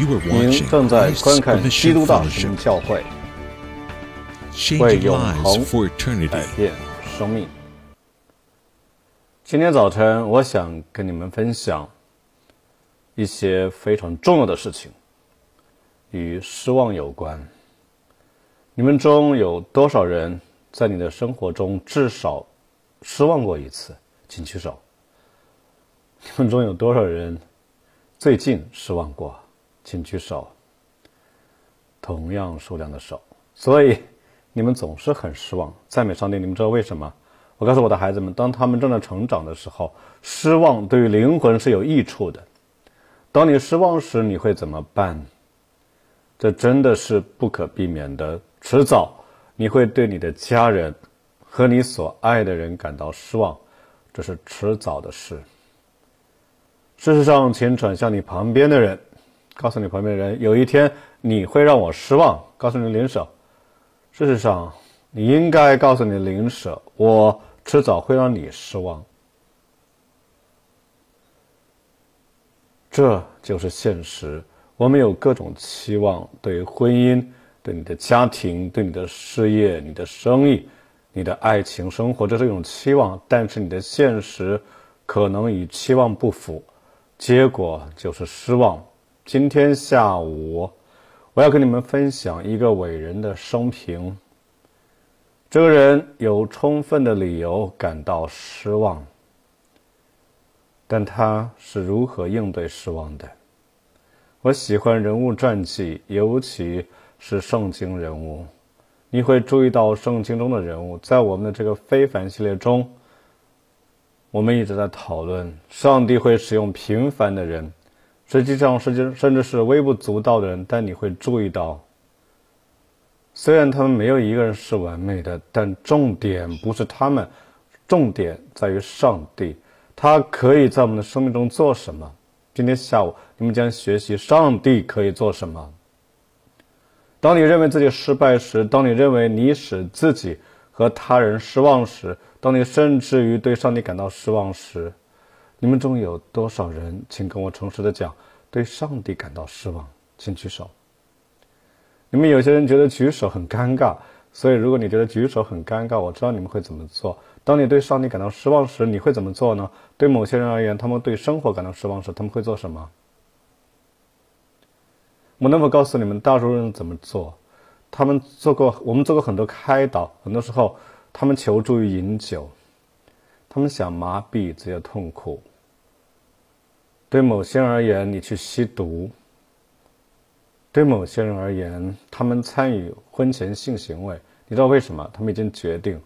您正在观看基督大神教会，为永恒改变生命。今天早晨，我想跟你们分享一些非常重要的事情，与失望有关。你们中有多少人在你的生活中至少失望过一次？请举手。你们中有多少人最近失望过？请举手。同样数量的手，所以你们总是很失望。赞美上帝！你们知道为什么？我告诉我的孩子们，当他们正在成长的时候，失望对于灵魂是有益处的。当你失望时，你会怎么办？这真的是不可避免的。迟早你会对你的家人和你所爱的人感到失望，这是迟早的事。事实上，请转向你旁边的人。告诉你旁边的人，有一天你会让我失望。告诉你灵舍，事实上，你应该告诉你的灵舍，我迟早会让你失望。这就是现实。我们有各种期望，对婚姻、对你的家庭、对你的事业、你的生意、你的爱情生活，这是一种期望。但是你的现实可能与期望不符，结果就是失望。今天下午，我要跟你们分享一个伟人的生平。这个人有充分的理由感到失望，但他是如何应对失望的？我喜欢人物传记，尤其是圣经人物。你会注意到圣经中的人物，在我们的这个非凡系列中，我们一直在讨论上帝会使用平凡的人。实际上，实际甚至是微不足道的人，但你会注意到，虽然他们没有一个人是完美的，但重点不是他们，重点在于上帝，他可以在我们的生命中做什么？今天下午，你们将学习上帝可以做什么。当你认为自己失败时，当你认为你使自己和他人失望时，当你甚至于对上帝感到失望时，你们中有多少人，请跟我诚实的讲，对上帝感到失望？请举手。你们有些人觉得举手很尴尬，所以如果你觉得举手很尴尬，我知道你们会怎么做。当你对上帝感到失望时，你会怎么做呢？对某些人而言，他们对生活感到失望时，他们会做什么？我能否告诉你们，大多数人怎么做？他们做过，我们做过很多开导，很多时候他们求助于饮酒。他们想麻痹自己的痛苦。对某些人而言，你去吸毒；对某些人而言，他们参与婚前性行为。你知道为什么？他们已经决定，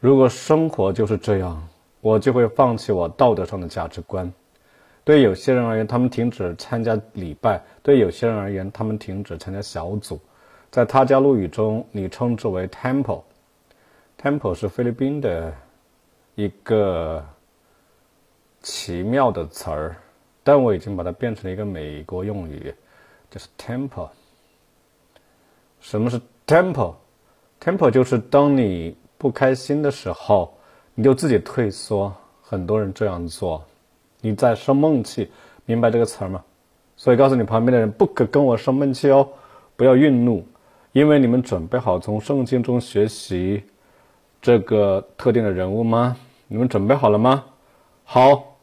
如果生活就是这样，我就会放弃我道德上的价值观。对有些人而言，他们停止参加礼拜；对有些人而言，他们停止参加小组。在他家录语中，你称之为 “temple”。temple 是菲律宾的。一个奇妙的词儿，但我已经把它变成了一个美国用语，就是 temple。什么是 temple？temple 就是当你不开心的时候，你就自己退缩。很多人这样做，你在生闷气，明白这个词儿吗？所以告诉你旁边的人，不可跟我生闷气哦，不要愠怒，因为你们准备好从圣经中学习。这个特定的人物吗？你们准备好了吗？好，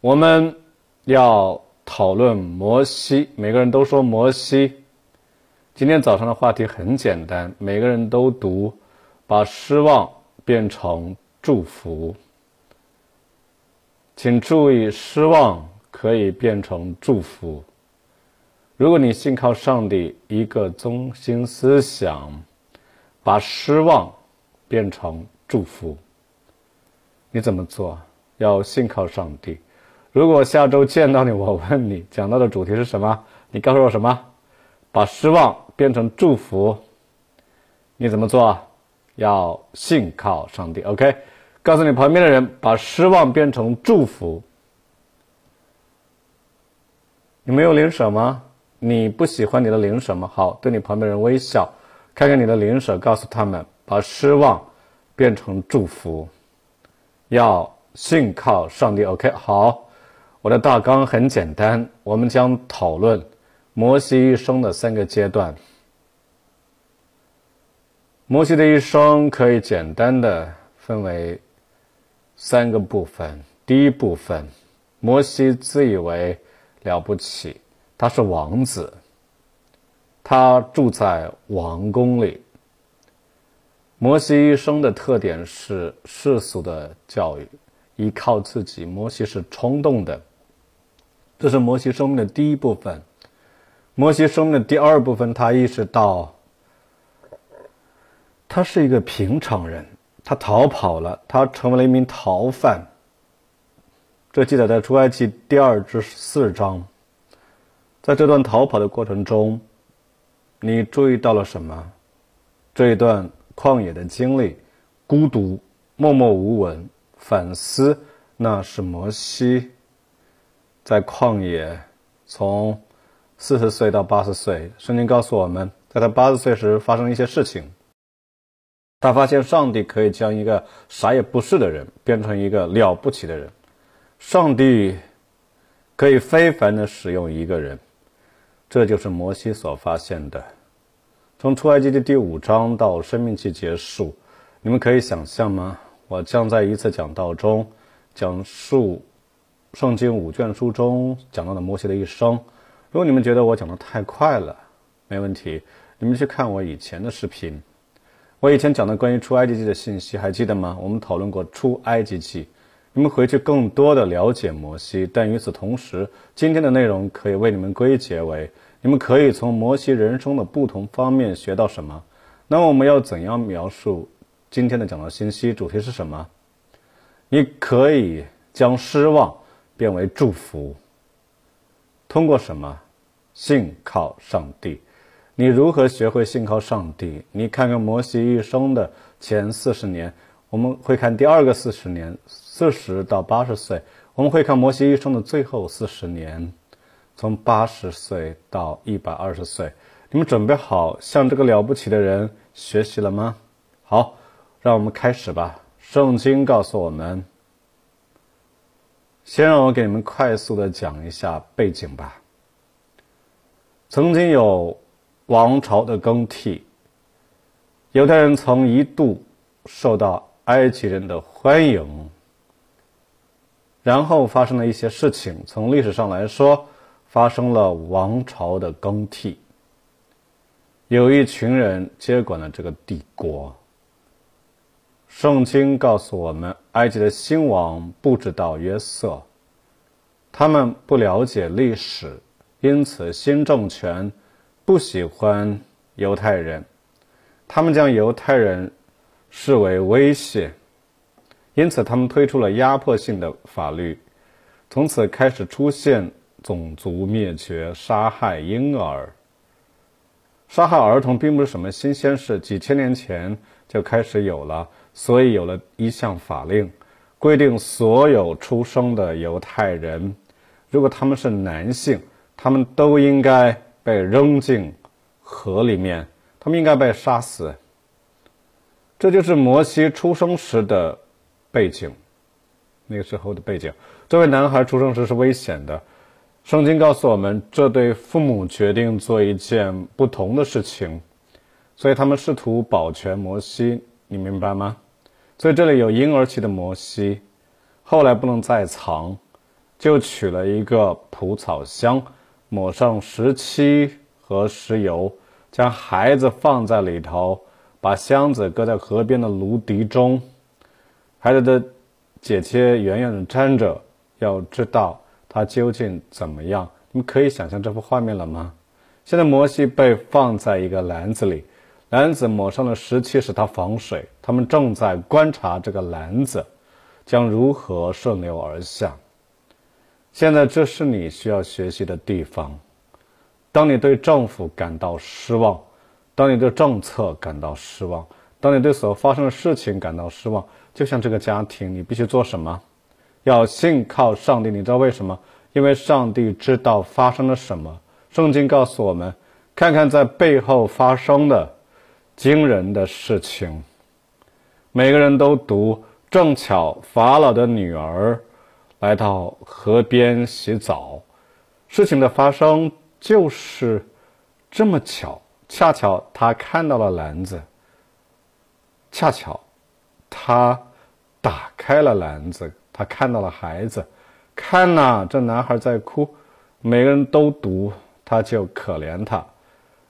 我们要讨论摩西。每个人都说摩西。今天早上的话题很简单，每个人都读，把失望变成祝福。请注意，失望可以变成祝福。如果你信靠上帝，一个中心思想，把失望。变成祝福，你怎么做？要信靠上帝。如果下周见到你，我问你讲到的主题是什么？你告诉我什么？把失望变成祝福，你怎么做？要信靠上帝。OK，告诉你旁边的人，把失望变成祝福。你没有灵舍吗？你不喜欢你的灵舍吗？好，对你旁边人微笑，看看你的灵舍，告诉他们。把失望变成祝福，要信靠上帝。OK，好，我的大纲很简单，我们将讨论摩西一生的三个阶段。摩西的一生可以简单的分为三个部分。第一部分，摩西自以为了不起，他是王子，他住在王宫里。摩西一生的特点是世俗的教育，依靠自己。摩西是冲动的，这是摩西生命的第一部分。摩西生命的第二部分，他意识到。他是一个平常人，他逃跑了，他成为了一名逃犯。这记载在出埃及第二至四章。在这段逃跑的过程中，你注意到了什么？这一段旷野的经历，孤独、默默无闻、反思，那是摩西在旷野从四十岁到八十岁。圣经告诉我们，在他八十岁时发生一些事情。他发现上帝可以将一个啥也不是的人变成一个了不起的人，上帝可以非凡的使用一个人，这就是摩西所发现的。从出埃及的第五章到生命期结束，你们可以想象吗？我将在一次讲道中讲述圣经五卷书中讲到的摩西的一生。如果你们觉得我讲的太快了，没问题，你们去看我以前的视频。我以前讲的关于出埃及记的信息还记得吗？我们讨论过出埃及记，你们回去更多的了解摩西。但与此同时，今天的内容可以为你们归结为：你们可以从摩西人生的不同方面学到什么？那么我们要怎样描述今天的讲的信息？主题是什么？你可以将失望变为祝福。通过什么？信靠上帝。你如何学会信靠上帝？你看看摩西一生的前四十年，我们会看第二个四十年，四十到八十岁，我们会看摩西一生的最后四十年，从八十岁到一百二十岁。你们准备好向这个了不起的人学习了吗？好，让我们开始吧。圣经告诉我们，先让我给你们快速的讲一下背景吧。曾经有。王朝的更替，犹太人曾一度受到埃及人的欢迎，然后发生了一些事情。从历史上来说，发生了王朝的更替，有一群人接管了这个帝国。圣经告诉我们，埃及的新王不知道约瑟，他们不了解历史，因此新政权。不喜欢犹太人，他们将犹太人视为威胁，因此他们推出了压迫性的法律，从此开始出现种族灭绝、杀害婴儿。杀害儿童并不是什么新鲜事，几千年前就开始有了，所以有了一项法令，规定所有出生的犹太人，如果他们是男性，他们都应该。被扔进河里面，他们应该被杀死。这就是摩西出生时的背景，那个时候的背景。这位男孩出生时是危险的，圣经告诉我们，这对父母决定做一件不同的事情，所以他们试图保全摩西，你明白吗？所以这里有婴儿期的摩西，后来不能再藏，就取了一个蒲草箱。抹上石漆和石油，将孩子放在里头，把箱子搁在河边的芦荻中。孩子的姐姐远远地站着，要知道他究竟怎么样。你们可以想象这幅画面了吗？现在摩西被放在一个篮子里，篮子抹上了石漆，使它防水。他们正在观察这个篮子将如何顺流而下。现在这是你需要学习的地方。当你对政府感到失望，当你对政策感到失望，当你对所发生的事情感到失望，就像这个家庭，你必须做什么？要信靠上帝。你知道为什么？因为上帝知道发生了什么。圣经告诉我们，看看在背后发生的惊人的事情。每个人都读，正巧法老的女儿。来到河边洗澡，事情的发生就是这么巧，恰巧他看到了篮子，恰巧他打开了篮子，他看到了孩子，看呐，这男孩在哭，每个人都读，他就可怜他。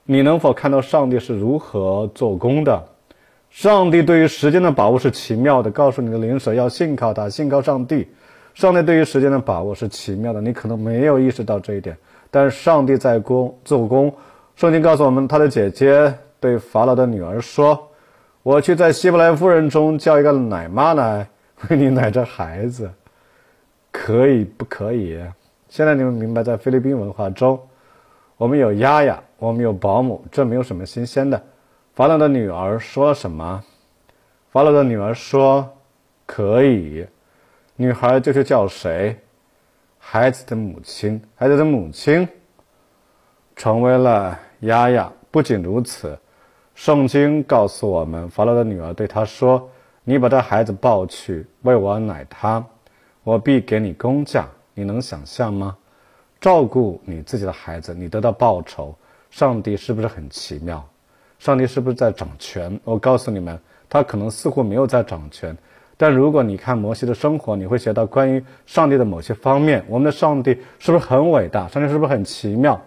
你能否看到上帝是如何做工的？上帝对于时间的把握是奇妙的。告诉你的灵舍要信靠他，信靠上帝。上帝对于时间的把握是奇妙的，你可能没有意识到这一点，但是上帝在工做工。圣经告诉我们，他的姐姐对法老的女儿说：“我去在希伯来夫人中叫一个奶妈来为 你奶这孩子，可以不可以？”现在你们明白，在菲律宾文化中，我们有丫丫，我们有保姆，这没有什么新鲜的。法老的女儿说什么？法老的女儿说：“可以。”女孩就是叫谁？孩子的母亲。孩子的母亲成为了丫丫。不仅如此，圣经告诉我们，法老的女儿对他说：“你把这孩子抱去，为我奶他，我必给你工价。”你能想象吗？照顾你自己的孩子，你得到报酬，上帝是不是很奇妙？上帝是不是在掌权？我告诉你们，他可能似乎没有在掌权，但如果你看摩西的生活，你会学到关于上帝的某些方面。我们的上帝是不是很伟大？上帝是不是很奇妙？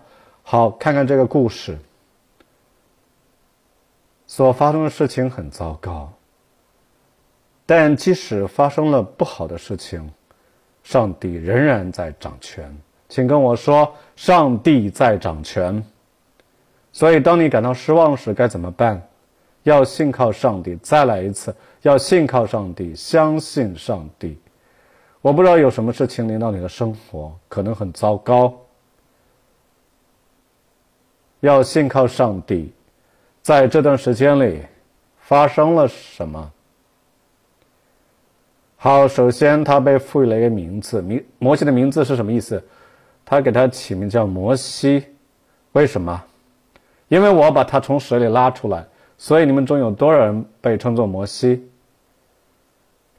好，看看这个故事所发生的事情很糟糕，但即使发生了不好的事情，上帝仍然在掌权。请跟我说，上帝在掌权。所以，当你感到失望时，该怎么办？要信靠上帝。再来一次，要信靠上帝，相信上帝。我不知道有什么事情临到你的生活，可能很糟糕。要信靠上帝，在这段时间里发生了什么？好，首先他被赋予了一个名字，名摩西的名字是什么意思？他给他起名叫摩西，为什么？因为我把他从水里拉出来，所以你们中有多少人被称作摩西？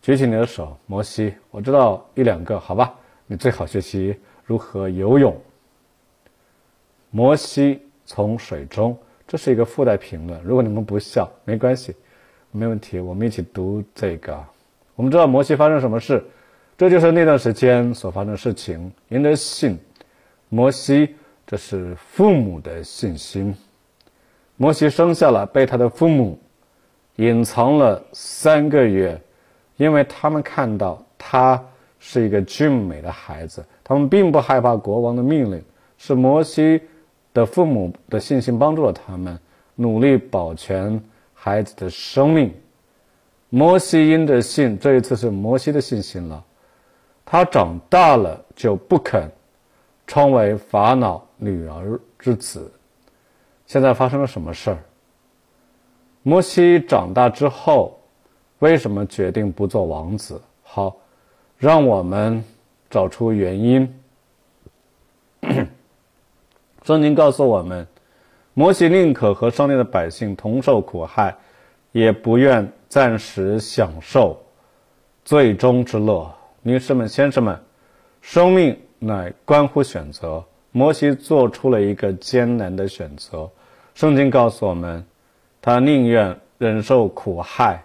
举起你的手，摩西，我知道一两个，好吧？你最好学习如何游泳。摩西从水中，这是一个附带评论。如果你们不笑，没关系，没问题。我们一起读这个。我们知道摩西发生什么事，这就是那段时间所发生的事情。因着信，摩西，这是父母的信心。摩西生下了，被他的父母隐藏了三个月，因为他们看到他是一个俊美的孩子，他们并不害怕国王的命令。是摩西的父母的信心帮助了他们，努力保全孩子的生命。摩西因着信，这一次是摩西的信心了。他长大了就不肯称为法老女儿之子。现在发生了什么事儿？摩西长大之后，为什么决定不做王子？好，让我们找出原因。圣经告诉我们，摩西宁可和上帝的百姓同受苦害，也不愿暂时享受最终之乐。女士们、先生们，生命乃关乎选择。摩西做出了一个艰难的选择。圣经告诉我们，他宁愿忍受苦害，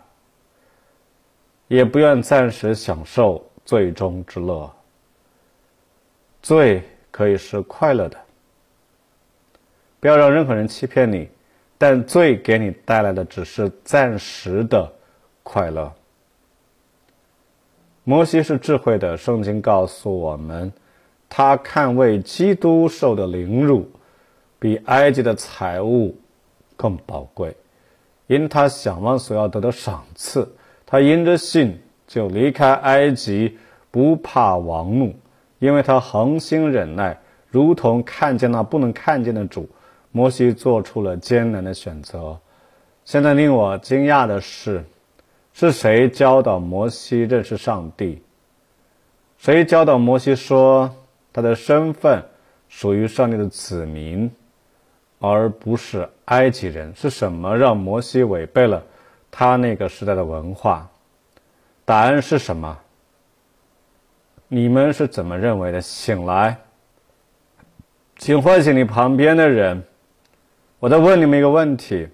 也不愿暂时享受最终之乐。罪可以是快乐的，不要让任何人欺骗你，但罪给你带来的只是暂时的快乐。摩西是智慧的，圣经告诉我们。他看为基督受的凌辱，比埃及的财物更宝贵，因他想望所要得的赏赐。他因着信就离开埃及，不怕王怒，因为他恒心忍耐，如同看见那不能看见的主。摩西做出了艰难的选择。现在令我惊讶的是，是谁教导摩西认识上帝？谁教导摩西说？他的身份属于上帝的子民，而不是埃及人。是什么让摩西违背了他那个时代的文化？答案是什么？你们是怎么认为的？醒来，请唤醒你旁边的人。我再问你们一个问题：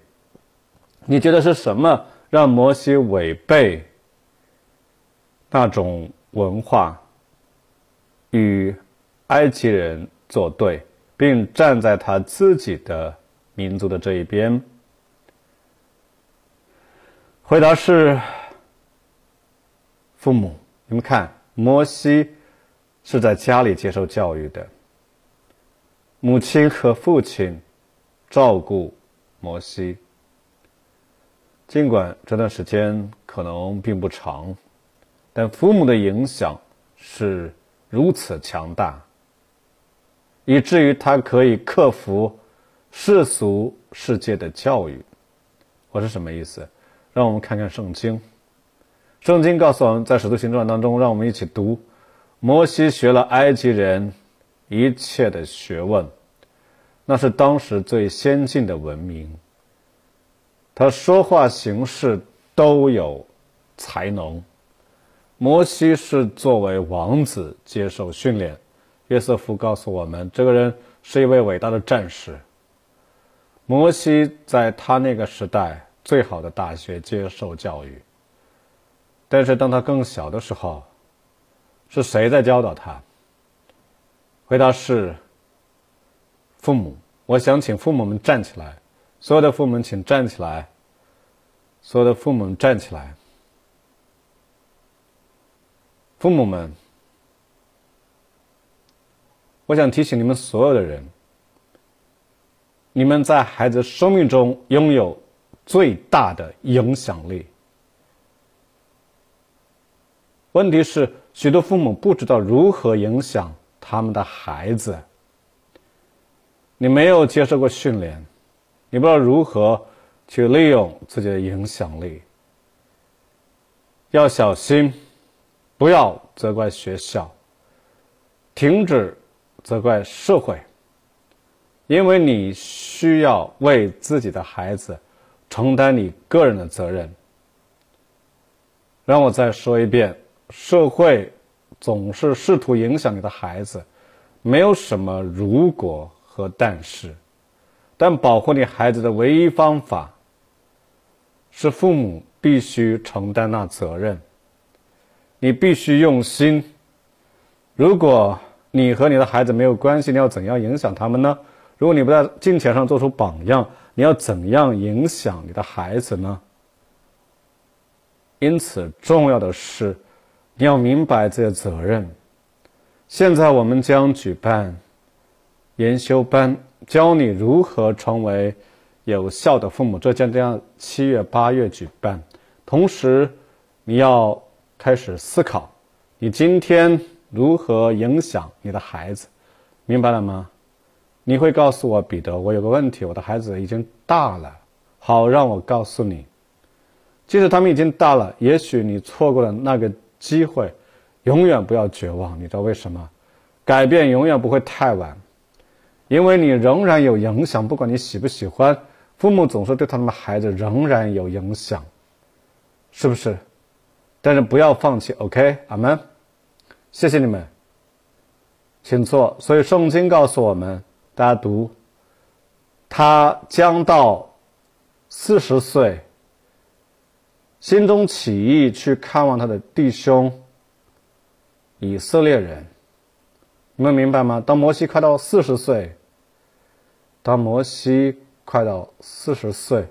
你觉得是什么让摩西违背那种文化，与埃及人作对，并站在他自己的民族的这一边？回答是父母。你们看，摩西是在家里接受教育的，母亲和父亲照顾摩西。尽管这段时间可能并不长，但父母的影响是如此强大，以至于他可以克服世俗世界的教育。我是什么意思？让我们看看圣经。圣经告诉我们在《使徒行传》当中，让我们一起读：摩西学了埃及人一切的学问，那是当时最先进的文明。他说话行事都有才能。摩西是作为王子接受训练。约瑟夫告诉我们，这个人是一位伟大的战士。摩西在他那个时代。最好的大学接受教育，但是当他更小的时候，是谁在教导他？回答是父母。我想请父母们站起来，所有的父母请站起来，所有的父母站起来。父母们，我想提醒你们所有的人，你们在孩子生命中拥有。最大的影响力。问题是，许多父母不知道如何影响他们的孩子。你没有接受过训练，你不知道如何去利用自己的影响力。要小心，不要责怪学校，停止责怪社会，因为你需要为自己的孩子。承担你个人的责任。让我再说一遍：社会总是试图影响你的孩子，没有什么如果和但是。但保护你孩子的唯一方法，是父母必须承担那责任。你必须用心。如果你和你的孩子没有关系，你要怎样影响他们呢？如果你不在金钱上做出榜样，你要怎样影响你的孩子呢？因此，重要的是你要明白这些责任。现在我们将举办研修班，教你如何成为有效的父母。这将这样七月、八月举办。同时，你要开始思考，你今天如何影响你的孩子，明白了吗？你会告诉我，彼得，我有个问题，我的孩子已经大了。好，让我告诉你，即使他们已经大了，也许你错过了那个机会，永远不要绝望。你知道为什么？改变永远不会太晚，因为你仍然有影响。不管你喜不喜欢，父母总是对他们的孩子仍然有影响，是不是？但是不要放弃，OK，阿门。谢谢你们，请坐。所以圣经告诉我们。大家读，他将到四十岁，心中起意去看望他的弟兄以色列人。你们明白吗？当摩西快到四十岁，当摩西快到四十岁，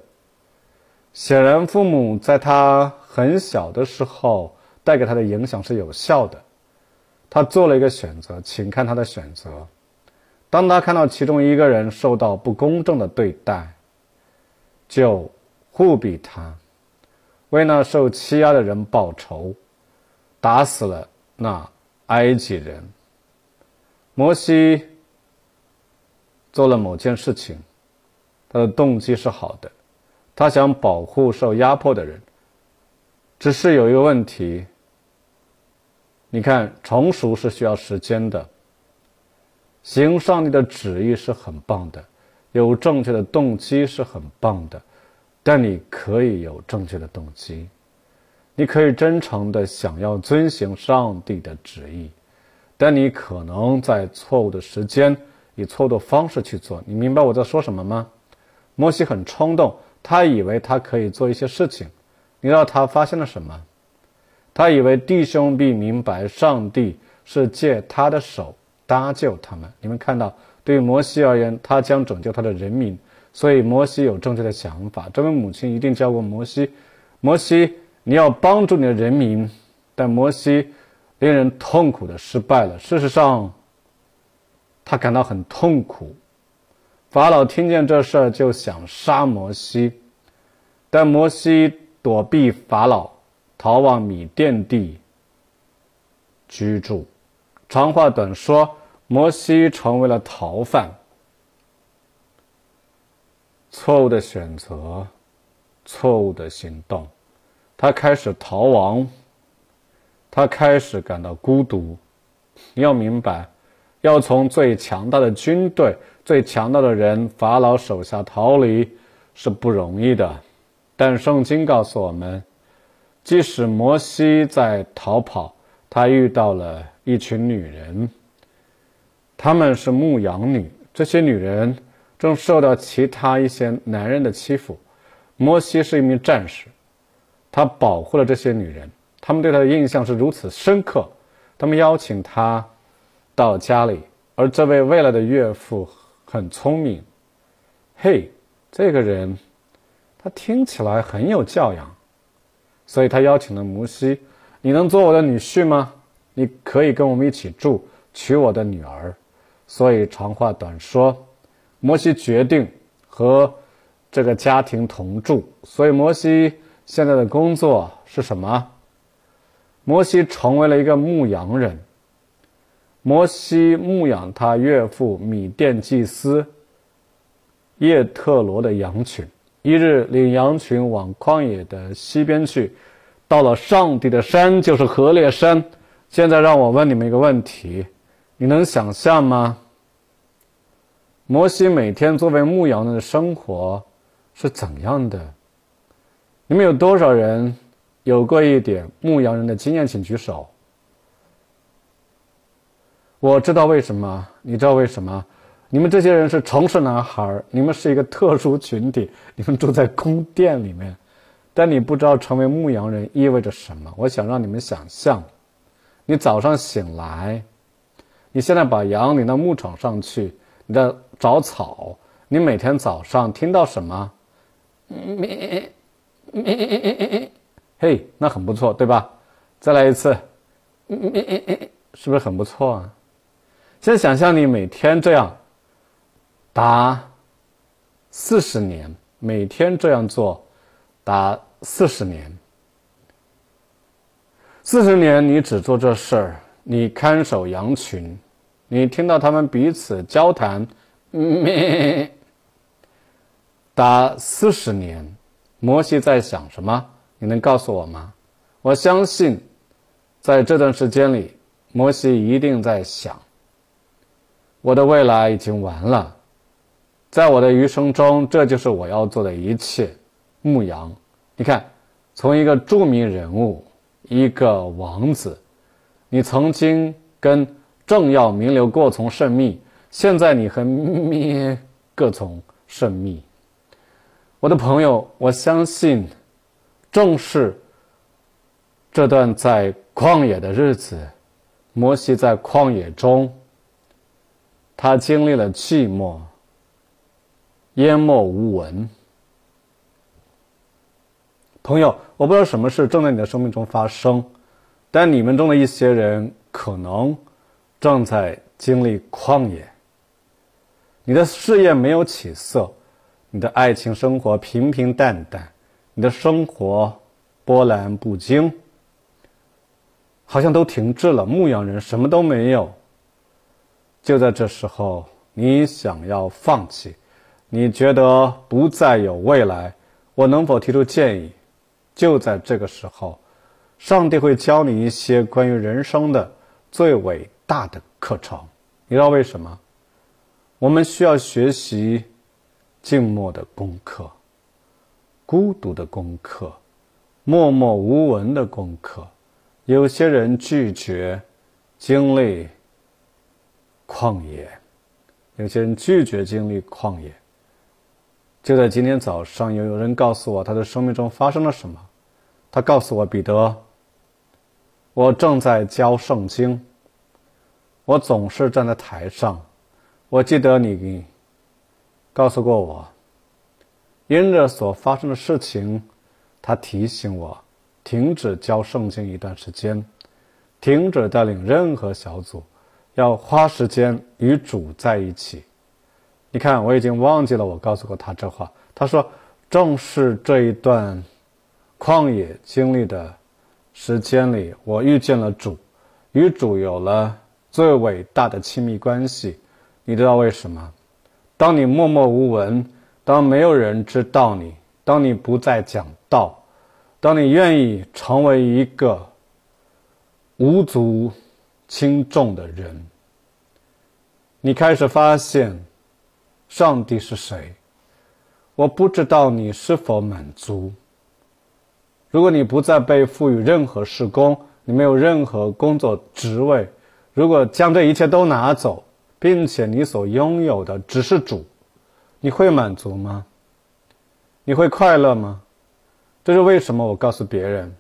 显然父母在他很小的时候带给他的影响是有效的。他做了一个选择，请看他的选择。当他看到其中一个人受到不公正的对待，就护庇他，为那受欺压的人报仇，打死了那埃及人。摩西做了某件事情，他的动机是好的，他想保护受压迫的人。只是有一个问题，你看，成熟是需要时间的。行上帝的旨意是很棒的，有正确的动机是很棒的，但你可以有正确的动机，你可以真诚的想要遵行上帝的旨意，但你可能在错误的时间以错误的方式去做。你明白我在说什么吗？摩西很冲动，他以为他可以做一些事情。你知道他发现了什么？他以为弟兄必明白，上帝是借他的手搭救他们。你们看到，对于摩西而言，他将拯救他的人民，所以摩西有正确的想法。这位母亲一定教过摩西：摩西，你要帮助你的人民。但摩西令人痛苦的失败了。事实上，他感到很痛苦。法老听见这事儿就想杀摩西，但摩西躲避法老，逃往米甸地居住。长话短说，摩西成为了逃犯。错误的选择，错误的行动，他开始逃亡。他开始感到孤独。你要明白，要从最强大的军队、最强大的人法老手下逃离是不容易的。但圣经告诉我们，即使摩西在逃跑，他遇到了一群女人，他们是牧羊女。这些女人正受到其他一些男人的欺负。摩西是一名战士，他保护了这些女人。他们对他的印象是如此深刻，他们邀请他到家里，而这位未来的岳父很聪明。嘿，这个人，他听起来很有教养，所以他邀请了摩西：“你能做我的女婿吗？你可以跟我们一起住，娶我的女儿。”所以长话短说，摩西决定和这个家庭同住。所以摩西现在的工作是什么？摩西成为了一个牧羊人。摩西牧养他岳父米甸祭司叶特罗的羊群。一日，领羊群往旷野的西边去，到了上帝的山，就是河烈山。现在让我问你们一个问题：你能想象吗？摩西每天作为牧羊人的生活是怎样的？你们有多少人？有过一点牧羊人的经验，请举手。我知道为什么，你知道为什么？你们这些人是城市男孩，你们是一个特殊群体，你们住在宫殿里面，但你不知道成为牧羊人意味着什么。我想让你们想象：你早上醒来，你现在把羊领到牧场上去，你在找草，你每天早上听到什么？咩咩咩咩。嘿，那很不错，对吧？再来一次，咩咩咩是不是很不错啊？现在想象你每天这样打四十年，每天这样做打四十年，四十年你只做这事儿，你看守羊群，你听到他们彼此交谈，打四十年，摩西在想什么？你能告诉我吗？我相信，在这段时间里，摩西一定在想：我的未来已经完了，在我的余生中，这就是我要做的一切——牧羊。你看，从一个著名人物，一个王子，你曾经跟政要名流过从甚密，现在你和咩各从甚密。我的朋友，我相信。正是这段在旷野的日子，摩西在旷野中，他经历了寂寞、淹没无闻。朋友，我不知道什么事正在你的生命中发生，但你们中的一些人可能正在经历旷野。你的事业没有起色，你的爱情生活平平淡淡。你的生活波澜不惊，好像都停滞了。牧羊人什么都没有。就在这时候，你想要放弃，你觉得不再有未来。我能否提出建议？就在这个时候，上帝会教你一些关于人生的最伟大的课程。你知道为什么？我们需要学习静默的功课。孤独的功课，默默无闻的功课。有些人拒绝经历旷野，有些人拒绝经历旷野。就在今天早上，有有人告诉我他的生命中发生了什么。他告诉我：“彼得，我正在教圣经。我总是站在台上。我记得你告诉过我，因着所发生的事情，他提醒我停止教圣经一段时间，停止带领任何小组，要花时间与主在一起。”你看，我已经忘记了我告诉过他这话。他说：“正是这一段旷野经历的时间里，我遇见了主，与主有了最伟大的亲密关系。你知道为什么？当你默默无闻，当没有人知道你，当你不再讲道，当你愿意成为一个无足轻重的人，你开始发现。”上帝是谁？我不知道你是否满足。如果你不再被赋予任何事工，你没有任何工作职位，如果将这一切都拿走，并且你所拥有的只是主，你会满足吗？你会快乐吗？这是为什么？我告诉别人，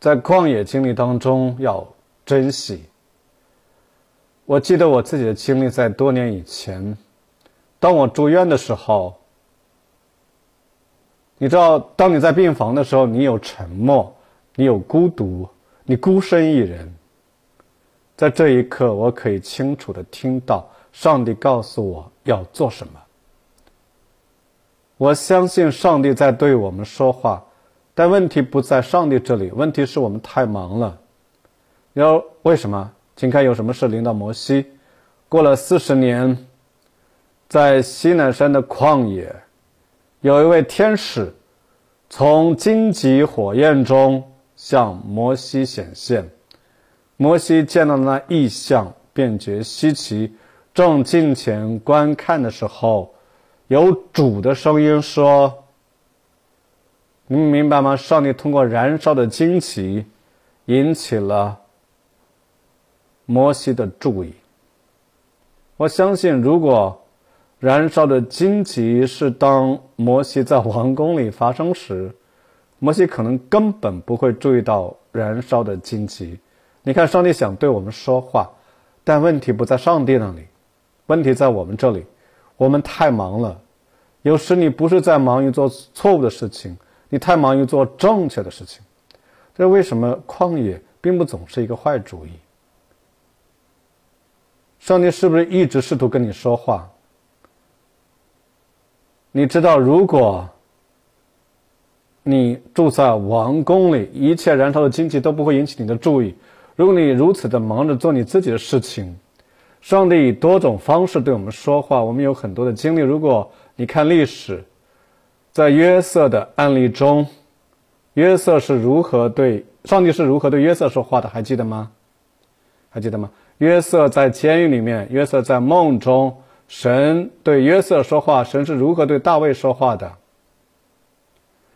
在旷野经历当中要珍惜。我记得我自己的经历，在多年以前。当我住院的时候，你知道，当你在病房的时候，你有沉默，你有孤独，你孤身一人。在这一刻，我可以清楚的听到上帝告诉我要做什么。我相信上帝在对我们说话，但问题不在上帝这里，问题是我们太忙了。要为什么？请看有什么事临到摩西，过了四十年。在西南山的旷野，有一位天使从荆棘火焰中向摩西显现。摩西见到那异象，便觉稀奇。正近前观看的时候，有主的声音说：“你们明白吗？上帝通过燃烧的荆棘，引起了摩西的注意。我相信，如果……”燃烧的荆棘是当摩西在王宫里发生时，摩西可能根本不会注意到燃烧的荆棘。你看，上帝想对我们说话，但问题不在上帝那里，问题在我们这里。我们太忙了，有时你不是在忙于做错误的事情，你太忙于做正确的事情。这为什么旷野并不总是一个坏主意？上帝是不是一直试图跟你说话？你知道，如果你住在王宫里，一切燃烧的经济都不会引起你的注意。如果你如此的忙着做你自己的事情，上帝以多种方式对我们说话。我们有很多的经历。如果你看历史，在约瑟的案例中，约瑟是如何对上帝是如何对约瑟说话的？还记得吗？还记得吗？约瑟在监狱里面，约瑟在梦中。神对约瑟说话，神是如何对大卫说话的？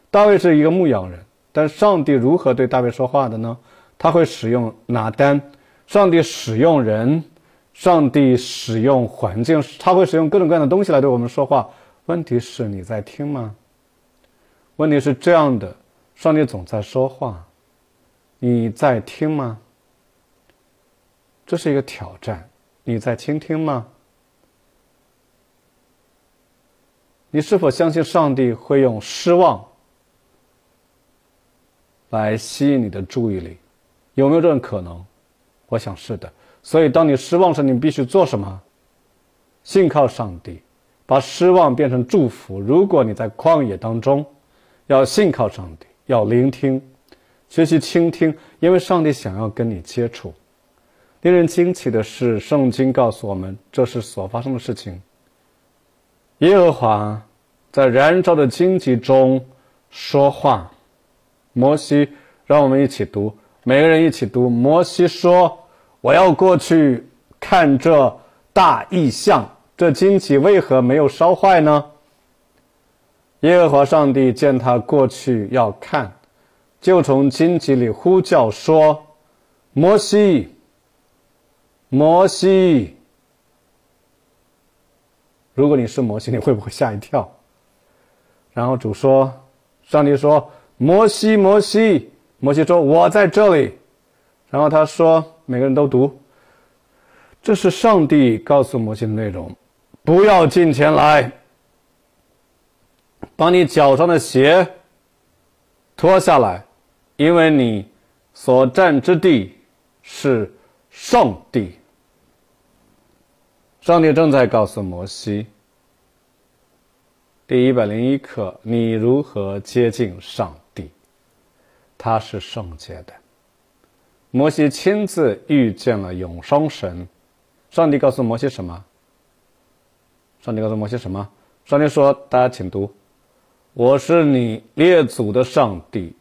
大卫是一个牧羊人，但上帝如何对大卫说话的呢？他会使用拿单，上帝使用人，上帝使用环境，他会使用各种各样的东西来对我们说话。问题是你在听吗？问题是这样的，上帝总在说话，你在听吗？这是一个挑战，你在倾听吗？你是否相信上帝会用失望来吸引你的注意力？有没有这种可能？我想是的。所以，当你失望时，你必须做什么？信靠上帝，把失望变成祝福。如果你在旷野当中，要信靠上帝，要聆听，学习倾听，因为上帝想要跟你接触。令人惊奇的是，圣经告诉我们，这是所发生的事情。耶和华在燃烧的荆棘中说话。摩西，让我们一起读，每个人一起读。摩西说：“我要过去看这大异象。这荆棘为何没有烧坏呢？”耶和华上帝见他过去要看，就从荆棘里呼叫说：“摩西，摩西。”如果你是摩西，你会不会吓一跳？然后主说：“上帝说，摩西，摩西，摩西说，我在这里。”然后他说：“每个人都读，这是上帝告诉摩西的内容，不要进前来，把你脚上的鞋脱下来，因为你所站之地是上帝。”上帝正在告诉摩西：第一百零一课，你如何接近上帝？他是圣洁的。摩西亲自遇见了永生神。上帝告诉摩西什么？上帝告诉摩西什么？上帝说：“大家请读，我是你列祖的上帝，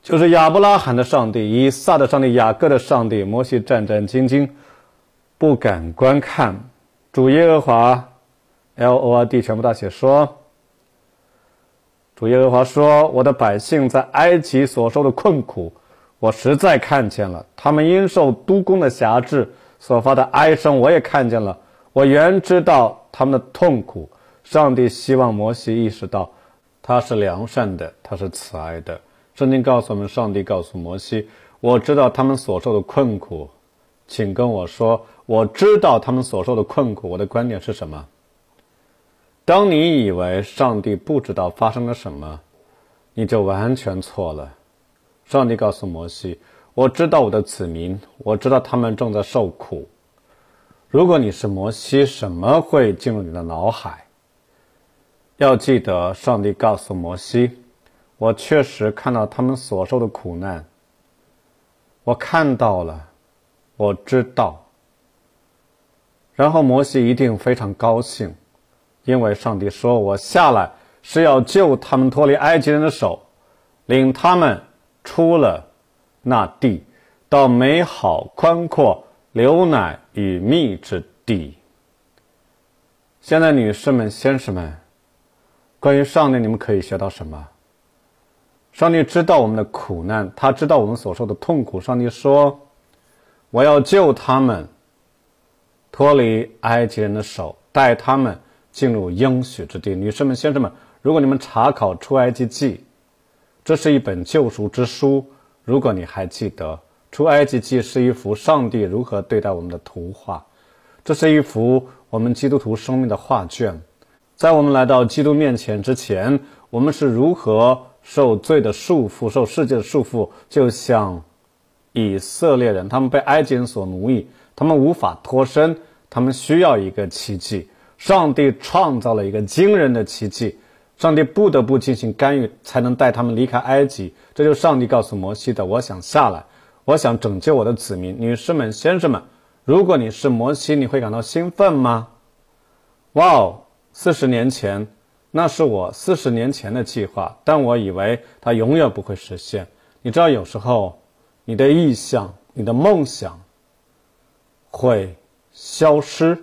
就是亚伯拉罕的上帝、以撒的上帝、雅各的上帝。”摩西战战兢兢。不敢观看，主耶和华，L O R D 全部大写说，主耶和华说：“我的百姓在埃及所受的困苦，我实在看见了；他们因受督工的辖制所发的哀声，我也看见了。我原知道他们的痛苦。上帝希望摩西意识到，他是良善的，他是慈爱的。圣经告诉我们，上帝告诉摩西：我知道他们所受的困苦，请跟我说。”我知道他们所受的困苦。我的观点是什么？当你以为上帝不知道发生了什么，你就完全错了。上帝告诉摩西：“我知道我的子民，我知道他们正在受苦。”如果你是摩西，什么会进入你的脑海？要记得，上帝告诉摩西：“我确实看到他们所受的苦难。我看到了，我知道。”然后摩西一定非常高兴，因为上帝说：“我下来是要救他们脱离埃及人的手，领他们出了那地，到美好宽阔、流奶与蜜之地。”现在，女士们、先生们，关于上帝，你们可以学到什么？上帝知道我们的苦难，他知道我们所受的痛苦。上帝说：“我要救他们。”脱离埃及人的手，带他们进入应许之地。女士们、先生们，如果你们查考出埃及记，这是一本救赎之书。如果你还记得，出埃及记是一幅上帝如何对待我们的图画，这是一幅我们基督徒生命的画卷。在我们来到基督面前之前，我们是如何受罪的束缚，受世界的束缚，就像以色列人，他们被埃及人所奴役。他们无法脱身，他们需要一个奇迹。上帝创造了一个惊人的奇迹，上帝不得不进行干预，才能带他们离开埃及。这就是上帝告诉摩西的：“我想下来，我想拯救我的子民。”女士们、先生们，如果你是摩西，你会感到兴奋吗？哇哦！四十年前，那是我四十年前的计划，但我以为它永远不会实现。你知道，有时候你的意向、你的梦想。会消失，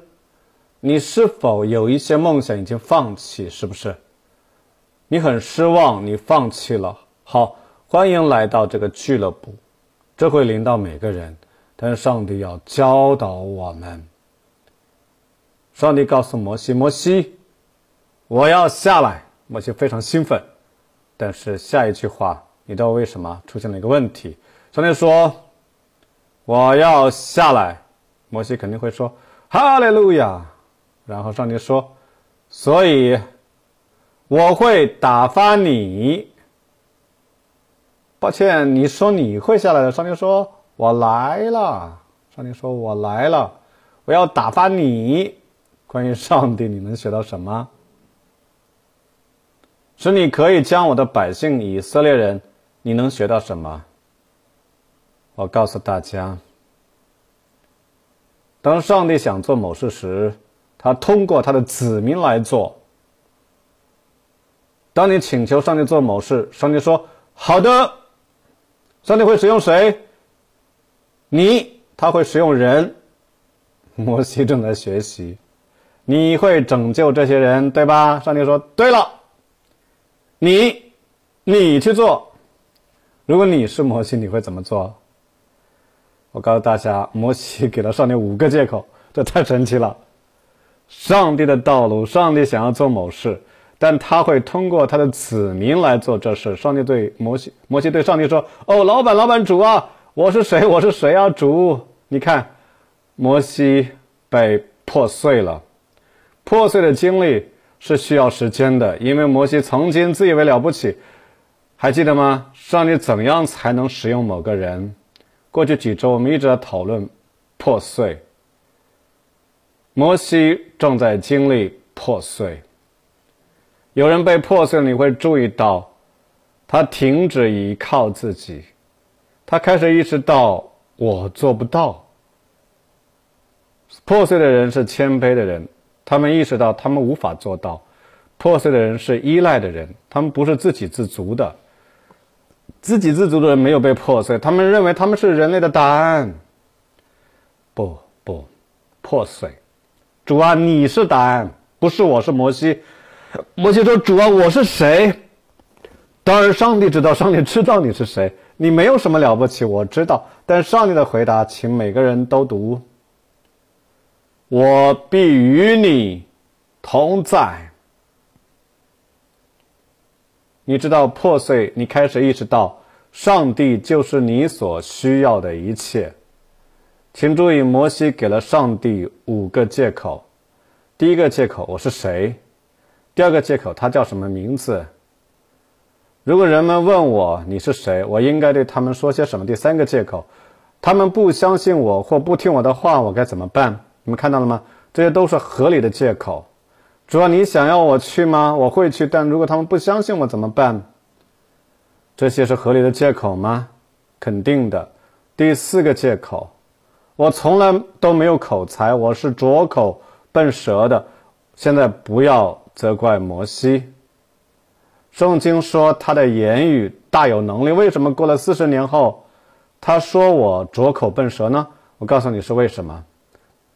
你是否有一些梦想已经放弃？是不是？你很失望，你放弃了。好，欢迎来到这个俱乐部，这会临到每个人。但是上帝要教导我们。上帝告诉摩西：“摩西，我要下来。”摩西非常兴奋，但是下一句话，你知道为什么出现了一个问题？上帝说：“我要下来。”摩西肯定会说：“哈利路亚。”然后上帝说：“所以我会打发你。”抱歉，你说你会下来的。上帝说：“我来了。”上帝说：“我来了，我要打发你。”关于上帝，你能学到什么？使你可以将我的百姓以色列人，你能学到什么？我告诉大家。当上帝想做某事时，他通过他的子民来做。当你请求上帝做某事，上帝说：“好的。”上帝会使用谁？你，他会使用人。摩西正在学习，你会拯救这些人，对吧？上帝说：“对了，你，你去做。如果你是摩西，你会怎么做？”我告诉大家，摩西给了上帝五个借口，这太神奇了。上帝的道路，上帝想要做某事，但他会通过他的子民来做这事。上帝对摩西，摩西对上帝说：“哦，老板，老板，主啊，我是谁？我是谁啊？主，你看，摩西被破碎了，破碎的经历是需要时间的，因为摩西曾经自以为了不起，还记得吗？上帝怎样才能使用某个人？过去几周我们一直在讨论破碎。”摩西正在经历破碎。有人被破碎，你会注意到，他停止依靠自己，他开始意识到我做不到。破碎的人是谦卑的人，他们意识到他们无法做到。破碎的人是依赖的人，他们不是自给自足的。自给自足的人没有被破碎，他们认为他们是人类的答案。不不，破碎。主啊，你是答案，不是我是摩西。摩西说：“主啊，我是谁？”当然，上帝知道，上帝知道你是谁。你没有什么了不起，我知道。但上帝的回答，请每个人都读：“我必与你同在。”你知道破碎，你开始意识到，上帝就是你所需要的一切。请注意，摩西给了上帝五个借口。第一个借口，我是谁？第二个借口，他叫什么名字？如果人们问我你是谁，我应该对他们说些什么？第三个借口，他们不相信我或不听我的话，我该怎么办？你们看到了吗？这些都是合理的借口。主要你想要我去吗？我会去，但如果他们不相信我怎么办？这些是合理的借口吗？肯定的。第四个借口。我从来都没有口才，我是拙口笨舌的。现在不要责怪摩西。圣经说他的言语大有能力，为什么过了四十年后，他说我拙口笨舌呢？我告诉你是为什么。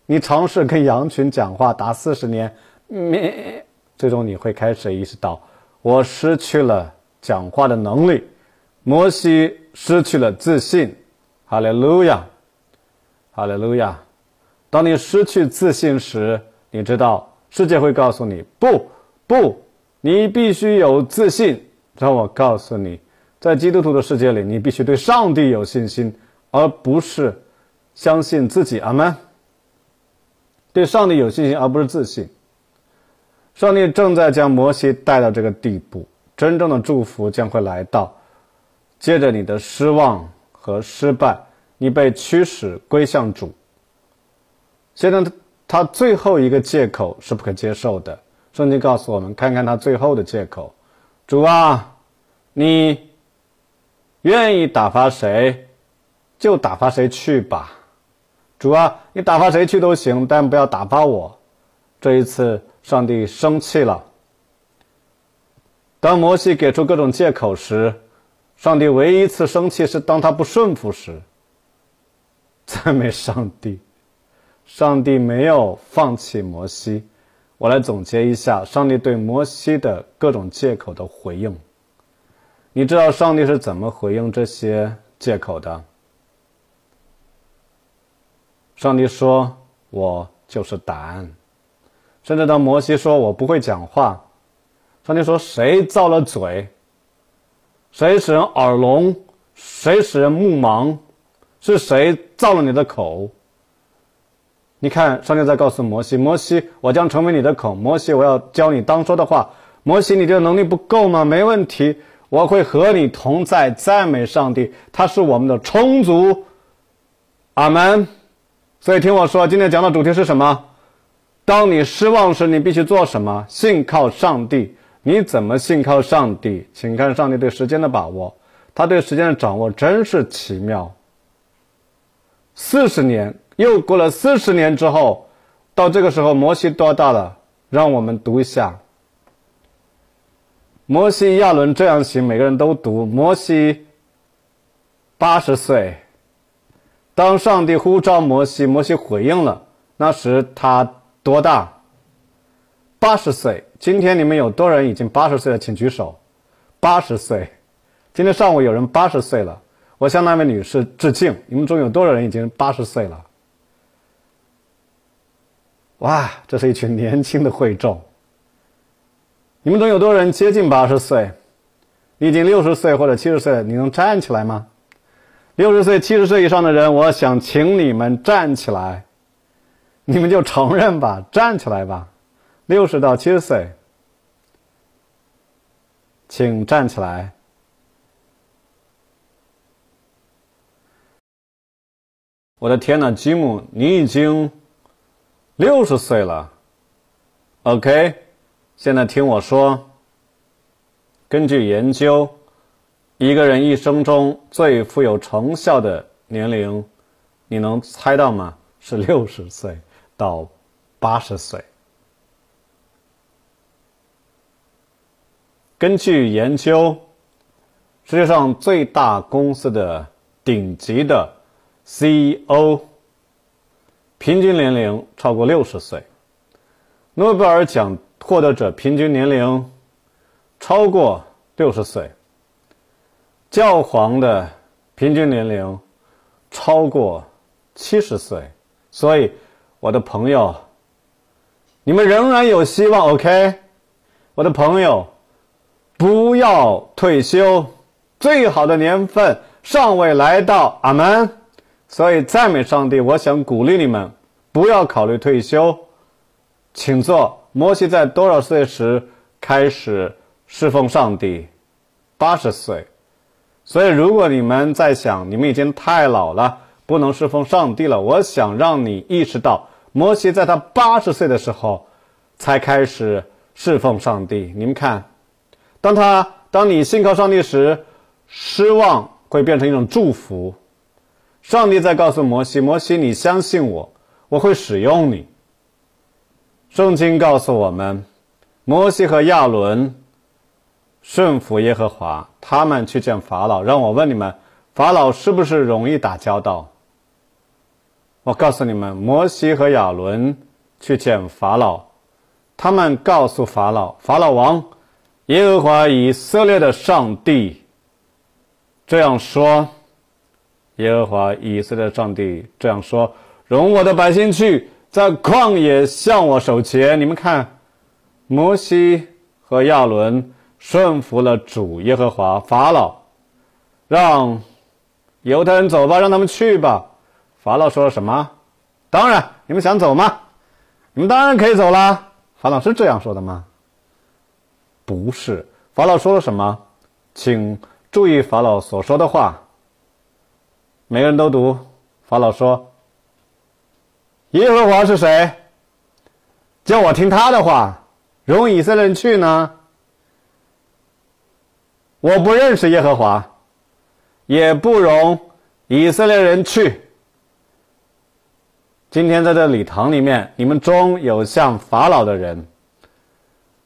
你尝试跟羊群讲话达四十年，咩，最终你会开始意识到，我失去了讲话的能力。摩西失去了自信。哈利路亚。哈利路亚！当你失去自信时，你知道世界会告诉你：不，不，你必须有自信。让我告诉你，在基督徒的世界里，你必须对上帝有信心，而不是相信自己。阿门。对上帝有信心，而不是自信。上帝正在将摩西带到这个地步，真正的祝福将会来到。接着，你的失望和失败。你被驱使归向主。现在他他最后一个借口是不可接受的。圣经告诉我们，看看他最后的借口：主啊，你愿意打发谁，就打发谁去吧。主啊，你打发谁去都行，但不要打发我。这一次，上帝生气了。当摩西给出各种借口时，上帝唯一一次生气是当他不顺服时。赞美上帝，上帝没有放弃摩西。我来总结一下上帝对摩西的各种借口的回应。你知道上帝是怎么回应这些借口的？上帝说：“我就是答案。”甚至当摩西说：“我不会讲话。”上帝说：“谁造了嘴？谁使人耳聋？谁使人目盲？”是谁造了你的口？你看，上帝在告诉摩西：“摩西，我将成为你的口。摩西，我要教你当说的话。摩西，你这个能力不够吗？没问题，我会和你同在。赞美上帝，他是我们的充足。阿门。所以听我说，今天讲的主题是什么？当你失望时，你必须做什么？信靠上帝。你怎么信靠上帝？请看上帝对时间的把握，他对时间的掌握真是奇妙。”四十年，又过了四十年之后，到这个时候，摩西多大了？让我们读一下。摩西亚伦这样行，每个人都读。摩西八十岁，当上帝呼召摩西，摩西回应了。那时他多大？八十岁。今天你们有多少人已经八十岁了？请举手。八十岁。今天上午有人八十岁了。我向那位女士致敬。你们中有多少人已经八十岁了？哇，这是一群年轻的会众。你们中有多少人接近八十岁？你已经六十岁或者七十岁了，你能站起来吗？六十岁、七十岁以上的人，我想请你们站起来。你们就承认吧，站起来吧。六十到七十岁，请站起来。我的天呐，吉姆，你已经六十岁了。OK，现在听我说。根据研究。一个人一生中最富有成效的年龄，你能猜到吗？是六十岁到八十岁。根据研究，世界上最大公司的顶级的 CEO 平均年龄超过六十岁，诺贝尔奖获得者平均年龄超过六十岁。教皇的平均年龄超过七十岁，所以我的朋友，你们仍然有希望。OK，我的朋友，不要退休，最好的年份尚未来到。阿门。所以赞美上帝，我想鼓励你们，不要考虑退休，请坐。摩西在多少岁时开始侍奉上帝？八十岁。所以，如果你们在想你们已经太老了，不能侍奉上帝了，我想让你意识到，摩西在他八十岁的时候才开始侍奉上帝。你们看，当他当你信靠上帝时，失望会变成一种祝福。上帝在告诉摩西：“摩西，你相信我，我会使用你。”圣经告诉我们，摩西和亚伦。顺服耶和华，他们去见法老。让我问你们，法老是不是容易打交道？我告诉你们，摩西和亚伦去见法老，他们告诉法老，法老王，耶和华以色列的上帝这样说：耶和华以色列上帝这样说，容我的百姓去，在旷野向我守节。你们看，摩西和亚伦。顺服了主耶和华法老，让犹太人走吧，让他们去吧。法老说了什么？当然，你们想走吗？你们当然可以走啦。法老是这样说的吗？不是。法老说了什么？请注意法老所说的话。每个人都读。法老说：“耶和华是谁？叫我听他的话，容以色列人去呢？”我不认识耶和华，也不容以色列人去。今天在这礼堂里面，你们中有像法老的人，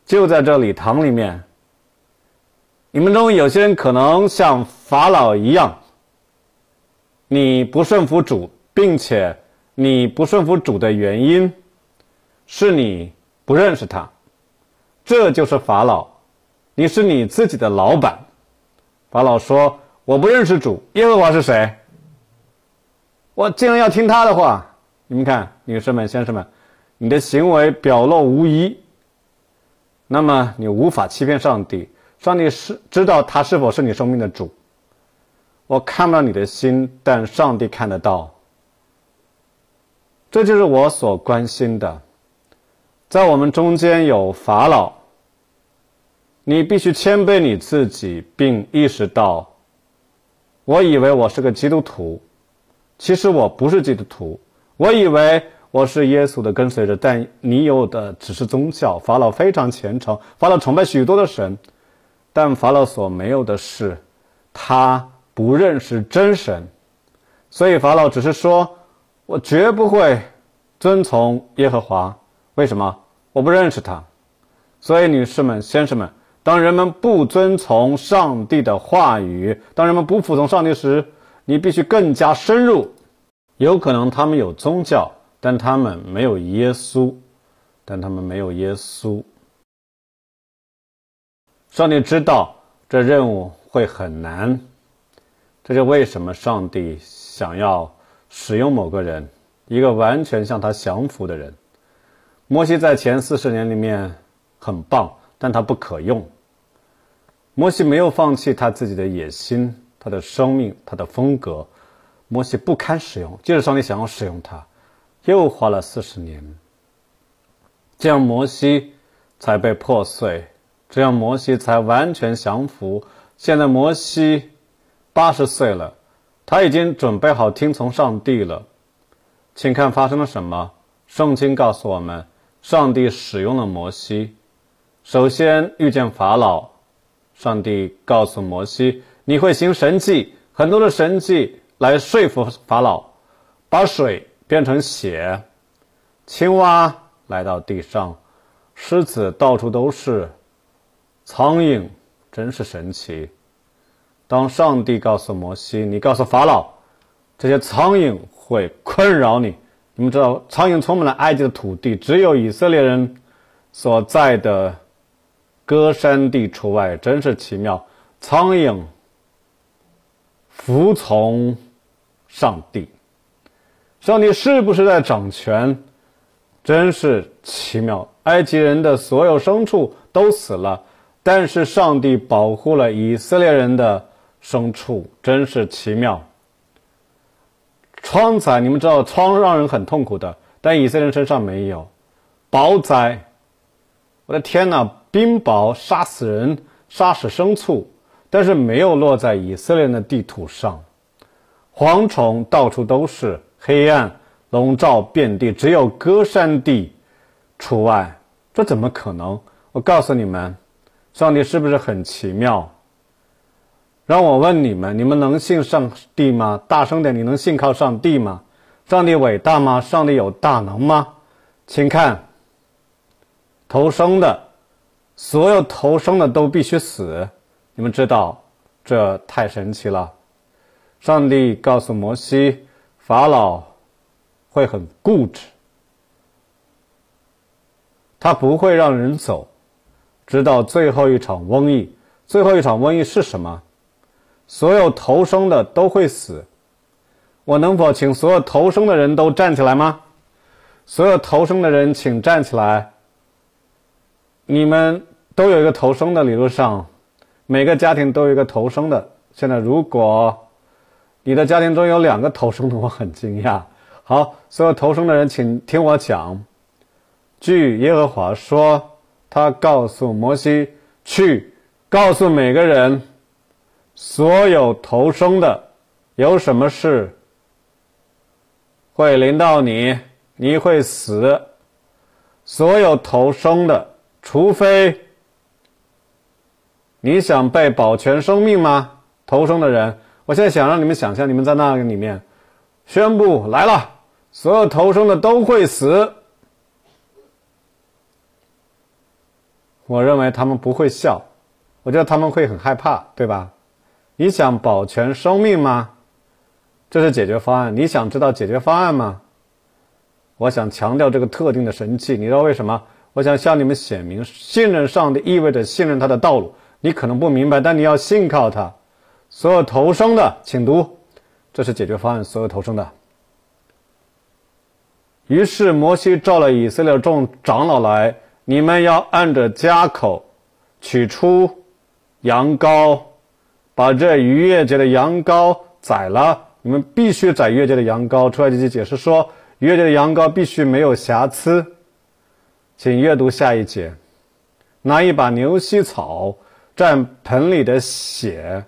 就在这礼堂里面。你们中有些人可能像法老一样，你不顺服主，并且你不顺服主的原因，是你不认识他，这就是法老，你是你自己的老板。法老说：“我不认识主，耶和华是谁？我竟然要听他的话！你们看，女士们、先生们，你的行为表露无遗，那么你无法欺骗上帝。上帝是知道他是否是你生命的主。我看不到你的心，但上帝看得到。这就是我所关心的。在我们中间有法老。”你必须谦卑你自己，并意识到，我以为我是个基督徒，其实我不是基督徒。我以为我是耶稣的跟随者，但你有的只是宗教。法老非常虔诚，法老崇拜许多的神，但法老所没有的是，他不认识真神。所以法老只是说：“我绝不会遵从耶和华。”为什么？我不认识他。所以，女士们、先生们。当人们不遵从上帝的话语，当人们不服从上帝时，你必须更加深入。有可能他们有宗教，但他们没有耶稣，但他们没有耶稣。上帝知道这任务会很难，这就为什么上帝想要使用某个人，一个完全向他降服的人。摩西在前四十年里面很棒，但他不可用。摩西没有放弃他自己的野心、他的生命、他的风格。摩西不堪使用，即使上帝想要使用他，又花了四十年。这样摩西才被破碎，这样摩西才完全降服。现在摩西八十岁了，他已经准备好听从上帝了。请看发生了什么？圣经告诉我们。上帝使用了摩西，首先遇见法老，上帝告诉摩西：“你会行神迹，很多的神迹来说服法老，把水变成血，青蛙来到地上，狮子到处都是，苍蝇真是神奇。”当上帝告诉摩西：“你告诉法老，这些苍蝇会困扰你。”你们知道，苍蝇充满了埃及的土地，只有以色列人所在的歌山地除外，真是奇妙。苍蝇服从上帝，上帝是不是在掌权？真是奇妙。埃及人的所有牲畜都死了，但是上帝保护了以色列人的牲畜，真是奇妙。疮灾，你们知道疮让人很痛苦的，但以色列人身上没有。雹灾，我的天哪！冰雹杀死人，杀死牲畜，但是没有落在以色列人的地图上。蝗虫到处都是，黑暗笼罩遍地，只有歌山地除外。这怎么可能？我告诉你们，上帝是不是很奇妙？让我问你们：你们能信上帝吗？大声点！你能信靠上帝吗？上帝伟大吗？上帝有大能吗？请看，投生的，所有投生的都必须死。你们知道，这太神奇了。上帝告诉摩西，法老会很固执，他不会让人走，直到最后一场瘟疫。最后一场瘟疫是什么？所有投生的都会死，我能否请所有投生的人都站起来吗？所有投生的人，请站起来。你们都有一个投生的，理论上，每个家庭都有一个投生的。现在，如果你的家庭中有两个投生的，我很惊讶。好，所有投生的人，请听我讲。据耶和华说，他告诉摩西去告诉每个人。所有投生的，有什么事会临到你？你会死。所有投生的，除非你想被保全生命吗？投生的人，我现在想让你们想象，你们在那个里面宣布来了，所有投生的都会死。我认为他们不会笑，我觉得他们会很害怕，对吧？你想保全生命吗？这是解决方案。你想知道解决方案吗？我想强调这个特定的神器。你知道为什么？我想向你们显明，信任上帝意味着信任他的道路。你可能不明白，但你要信靠他。所有投生的，请读，这是解决方案。所有投生的。于是摩西召了以色列众长老来，你们要按着家口取出羊羔。把这逾越节的羊羔宰了，你们必须宰越节的羊羔。出来记解释说，逾越节的羊羔必须没有瑕疵。请阅读下一节。拿一把牛膝草蘸盆里的血，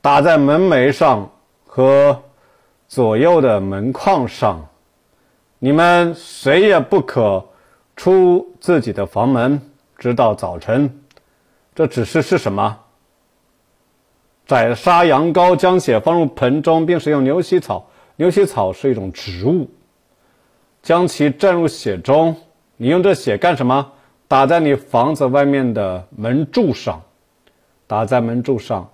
打在门楣上和左右的门框上。你们谁也不可出自己的房门，直到早晨。这指示是什么？宰杀羊羔，将血放入盆中，并使用牛膝草。牛膝草是一种植物，将其蘸入血中。你用这血干什么？打在你房子外面的门柱上，打在门柱上。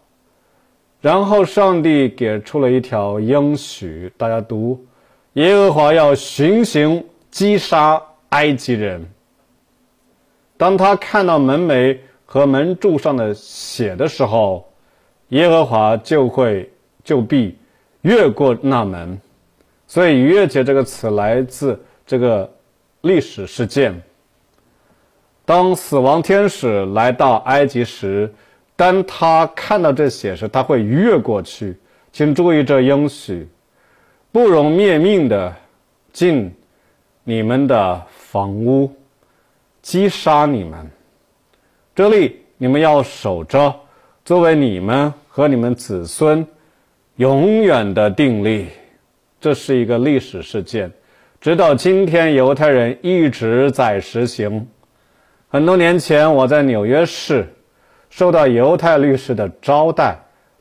然后上帝给出了一条应许，大家读：耶和华要巡行击杀埃及人。当他看到门楣和门柱上的血的时候。耶和华就会就必越过那门，所以逾越节这个词来自这个历史事件。当死亡天使来到埃及时，当他看到这些时，他会越过去。请注意这应许，不容灭命的进你们的房屋，击杀你们。这里你们要守着，作为你们和你们子孙永远的定力。这是一个历史事件，直到今天，犹太人一直在实行。很多年前，我在纽约市受到犹太律师的招待，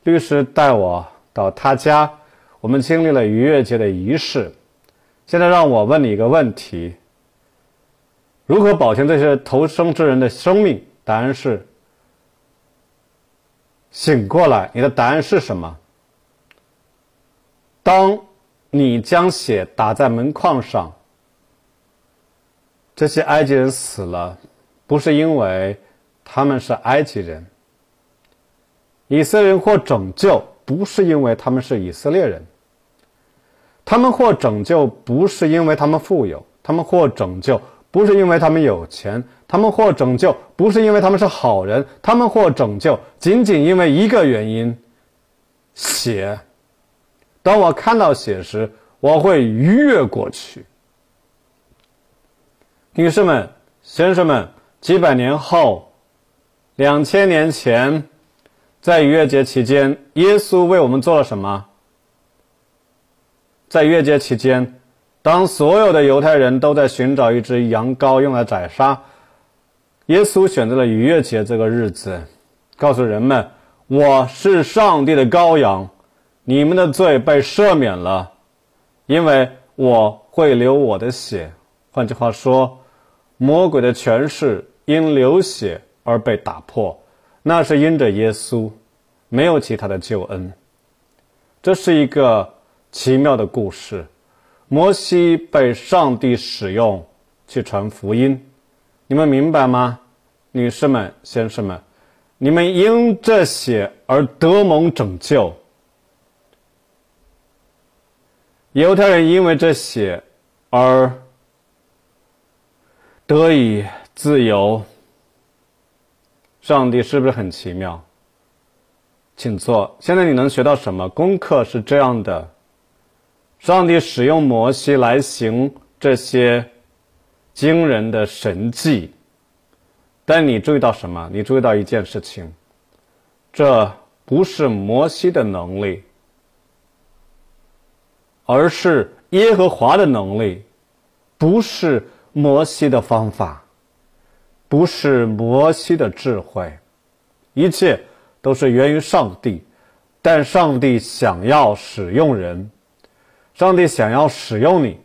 律师带我。到他家，我们经历了逾越节的仪式。现在让我问你一个问题：如何保全这些投生之人的生命？答案是：醒过来。你的答案是什么？当你将血打在门框上，这些埃及人死了，不是因为他们是埃及人，以色列人或拯救。不是因为他们是以色列人，他们或拯救不是因为他们富有，他们或拯救不是因为他们有钱，他们或拯救不是因为他们是好人，他们或拯救仅仅因为一个原因：血。当我看到血时，我会逾越过去。女士们、先生们，几百年后，两千年前。在逾越节期间，耶稣为我们做了什么？在逾越节期间，当所有的犹太人都在寻找一只羊羔用来宰杀，耶稣选择了逾越节这个日子，告诉人们：“我是上帝的羔羊，你们的罪被赦免了，因为我会流我的血。”换句话说，魔鬼的权势因流血而被打破。那是因着耶稣，没有其他的救恩。这是一个奇妙的故事。摩西被上帝使用去传福音，你们明白吗？女士们、先生们，你们因这些而得蒙拯救。犹太人因为这些而得以自由。上帝是不是很奇妙？请坐。现在你能学到什么功课？是这样的：上帝使用摩西来行这些惊人的神迹，但你注意到什么？你注意到一件事情：这不是摩西的能力，而是耶和华的能力，不是摩西的方法。不是摩西的智慧，一切都是源于上帝。但上帝想要使用人，上帝想要使用你。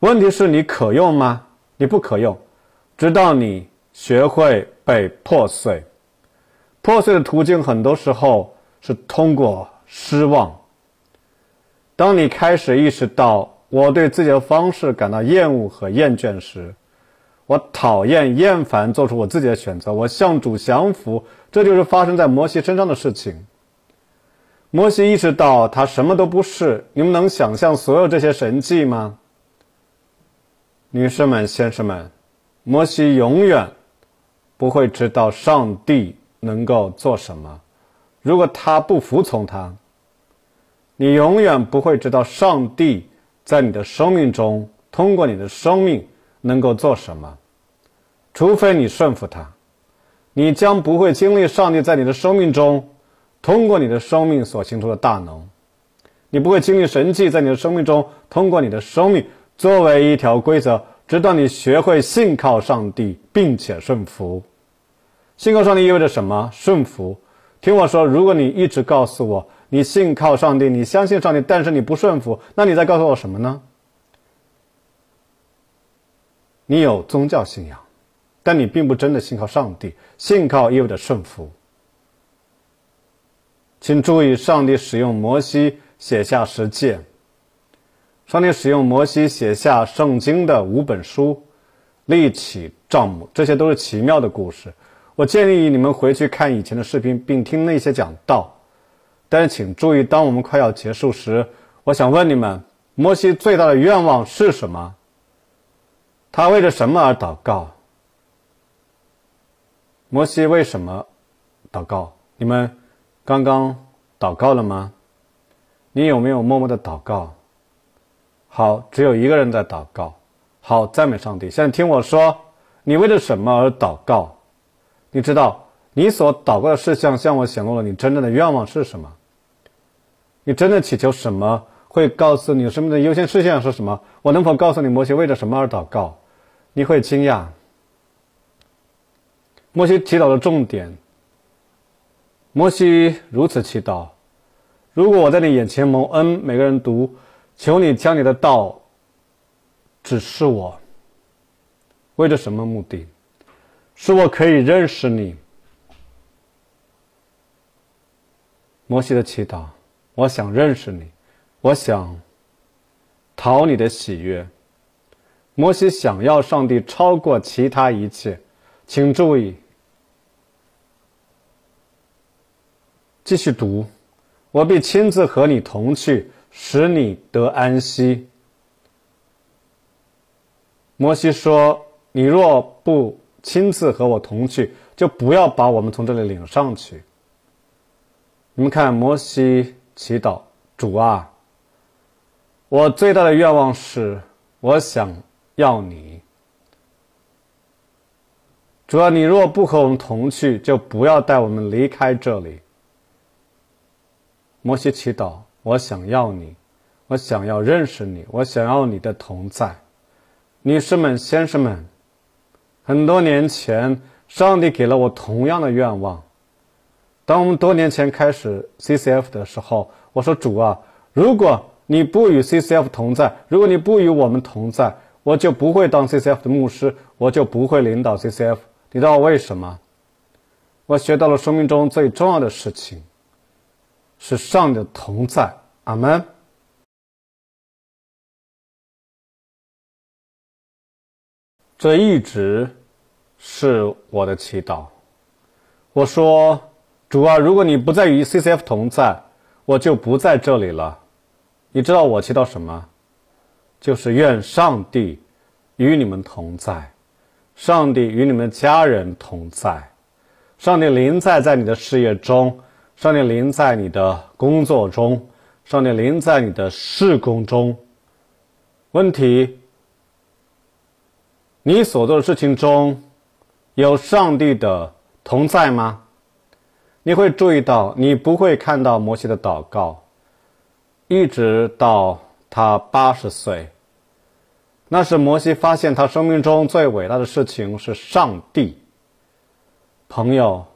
问题是你可用吗？你不可用，直到你学会被破碎。破碎的途径很多时候是通过失望。当你开始意识到我对自己的方式感到厌恶和厌倦时，我讨厌、厌烦，做出我自己的选择。我向主降服，这就是发生在摩西身上的事情。摩西意识到他什么都不是。你们能想象所有这些神迹吗？女士们、先生们，摩西永远不会知道上帝能够做什么。如果他不服从他，你永远不会知道上帝在你的生命中通过你的生命能够做什么。除非你顺服他，你将不会经历上帝在你的生命中通过你的生命所行出的大能。你不会经历神迹在你的生命中通过你的生命作为一条规则，直到你学会信靠上帝并且顺服。信靠上帝意味着什么？顺服。听我说，如果你一直告诉我你信靠上帝，你相信上帝，但是你不顺服，那你在告诉我什么呢？你有宗教信仰。但你并不真的信靠上帝，信靠意味着顺服。请注意，上帝使用摩西写下十诫，上帝使用摩西写下圣经的五本书，立起帐幕，这些都是奇妙的故事。我建议你们回去看以前的视频，并听那些讲道。但是请注意，当我们快要结束时，我想问你们：摩西最大的愿望是什么？他为了什么而祷告？摩西为什么祷告？你们刚刚祷告了吗？你有没有默默的祷告？好，只有一个人在祷告。好，赞美上帝。现在听我说，你为了什么而祷告？你知道你所祷告的事项向我显露了你真正的愿望是什么？你真的祈求什么？会告诉你生命的优先事项是什么？我能否告诉你摩西为了什么而祷告？你会惊讶。摩西祈祷的重点。摩西如此祈祷：如果我在你眼前蒙恩，每个人读，求你将你的道指示我。为着什么目的？是我可以认识你。摩西的祈祷：我想认识你，我想讨你的喜悦。摩西想要上帝超过其他一切。请注意。继续读，我必亲自和你同去，使你得安息。摩西说：“你若不亲自和我同去，就不要把我们从这里领上去。”你们看，摩西祈祷主啊，我最大的愿望是，我想要你。主啊，你若不和我们同去，就不要带我们离开这里。摩西祈祷：“我想要你，我想要认识你，我想要你的同在。”女士们、先生们，很多年前，上帝给了我同样的愿望。当我们多年前开始 CCF 的时候，我说：“主啊，如果你不与 CCF 同在，如果你不与我们同在，我就不会当 CCF 的牧师，我就不会领导 CCF。你知道为什么？我学到了生命中最重要的事情。”是上的同在，阿门。这一直是我的祈祷。我说：“主啊，如果你不再与 CCF 同在，我就不在这里了。”你知道我祈祷什么？就是愿上帝与你们同在，上帝与你们家人同在，上帝临在在你的事业中。上帝临在你的工作中，上帝临在你的事工中。问题：你所做的事情中有上帝的同在吗？你会注意到，你不会看到摩西的祷告，一直到他八十岁。那是摩西发现他生命中最伟大的事情是上帝。朋友。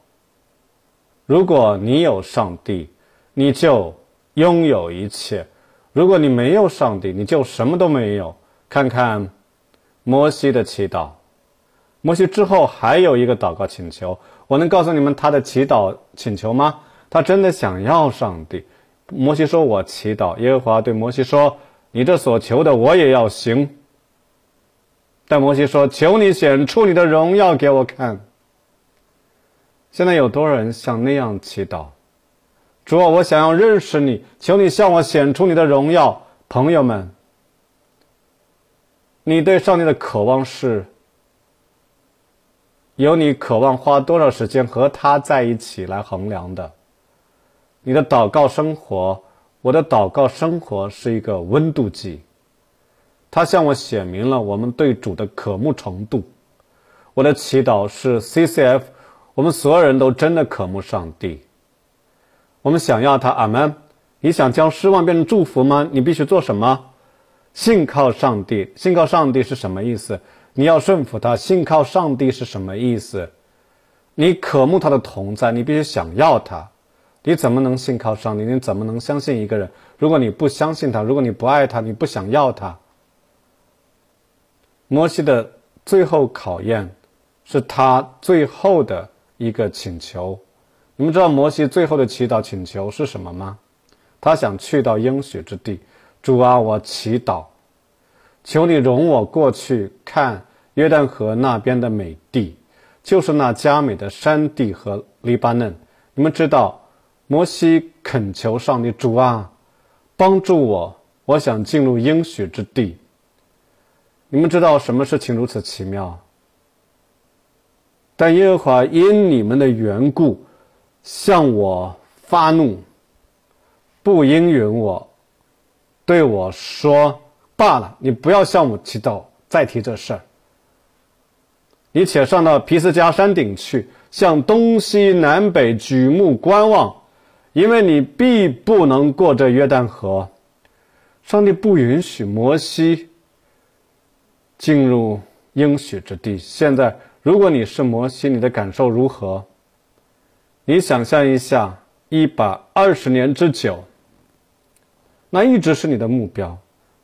如果你有上帝，你就拥有一切；如果你没有上帝，你就什么都没有。看看摩西的祈祷，摩西之后还有一个祷告请求，我能告诉你们他的祈祷请求吗？他真的想要上帝。摩西说：“我祈祷。”耶和华对摩西说：“你这所求的，我也要行。”但摩西说：“求你显出你的荣耀给我看。”现在有多少人像那样祈祷？主啊，我想要认识你，求你向我显出你的荣耀。朋友们，你对上帝的渴望是由你渴望花多少时间和他在一起来衡量的。你的祷告生活，我的祷告生活是一个温度计，它向我显明了我们对主的渴慕程度。我的祈祷是 CCF。我们所有人都真的渴慕上帝，我们想要他。阿门。你想将失望变成祝福吗？你必须做什么？信靠上帝。信靠上帝是什么意思？你要顺服他。信靠上帝是什么意思？你渴慕他的同在，你必须想要他。你怎么能信靠上帝？你怎么能相信一个人？如果你不相信他，如果你不爱他，你不想要他。摩西的最后考验，是他最后的。一个请求，你们知道摩西最后的祈祷请求是什么吗？他想去到应许之地。主啊，我祈祷，求你容我过去看约旦河那边的美地，就是那佳美的山地和黎巴嫩。你们知道，摩西恳求上帝主啊，帮助我，我想进入应许之地。你们知道什么事情如此奇妙？但耶和华因你们的缘故向我发怒，不应允我，对我说：“罢了，你不要向我祈祷，再提这事儿。你且上到皮斯加山顶去，向东西南北举目观望，因为你必不能过这约旦河。上帝不允许摩西进入应许之地。现在。”如果你是摩西，你的感受如何？你想象一下，一百二十年之久，那一直是你的目标，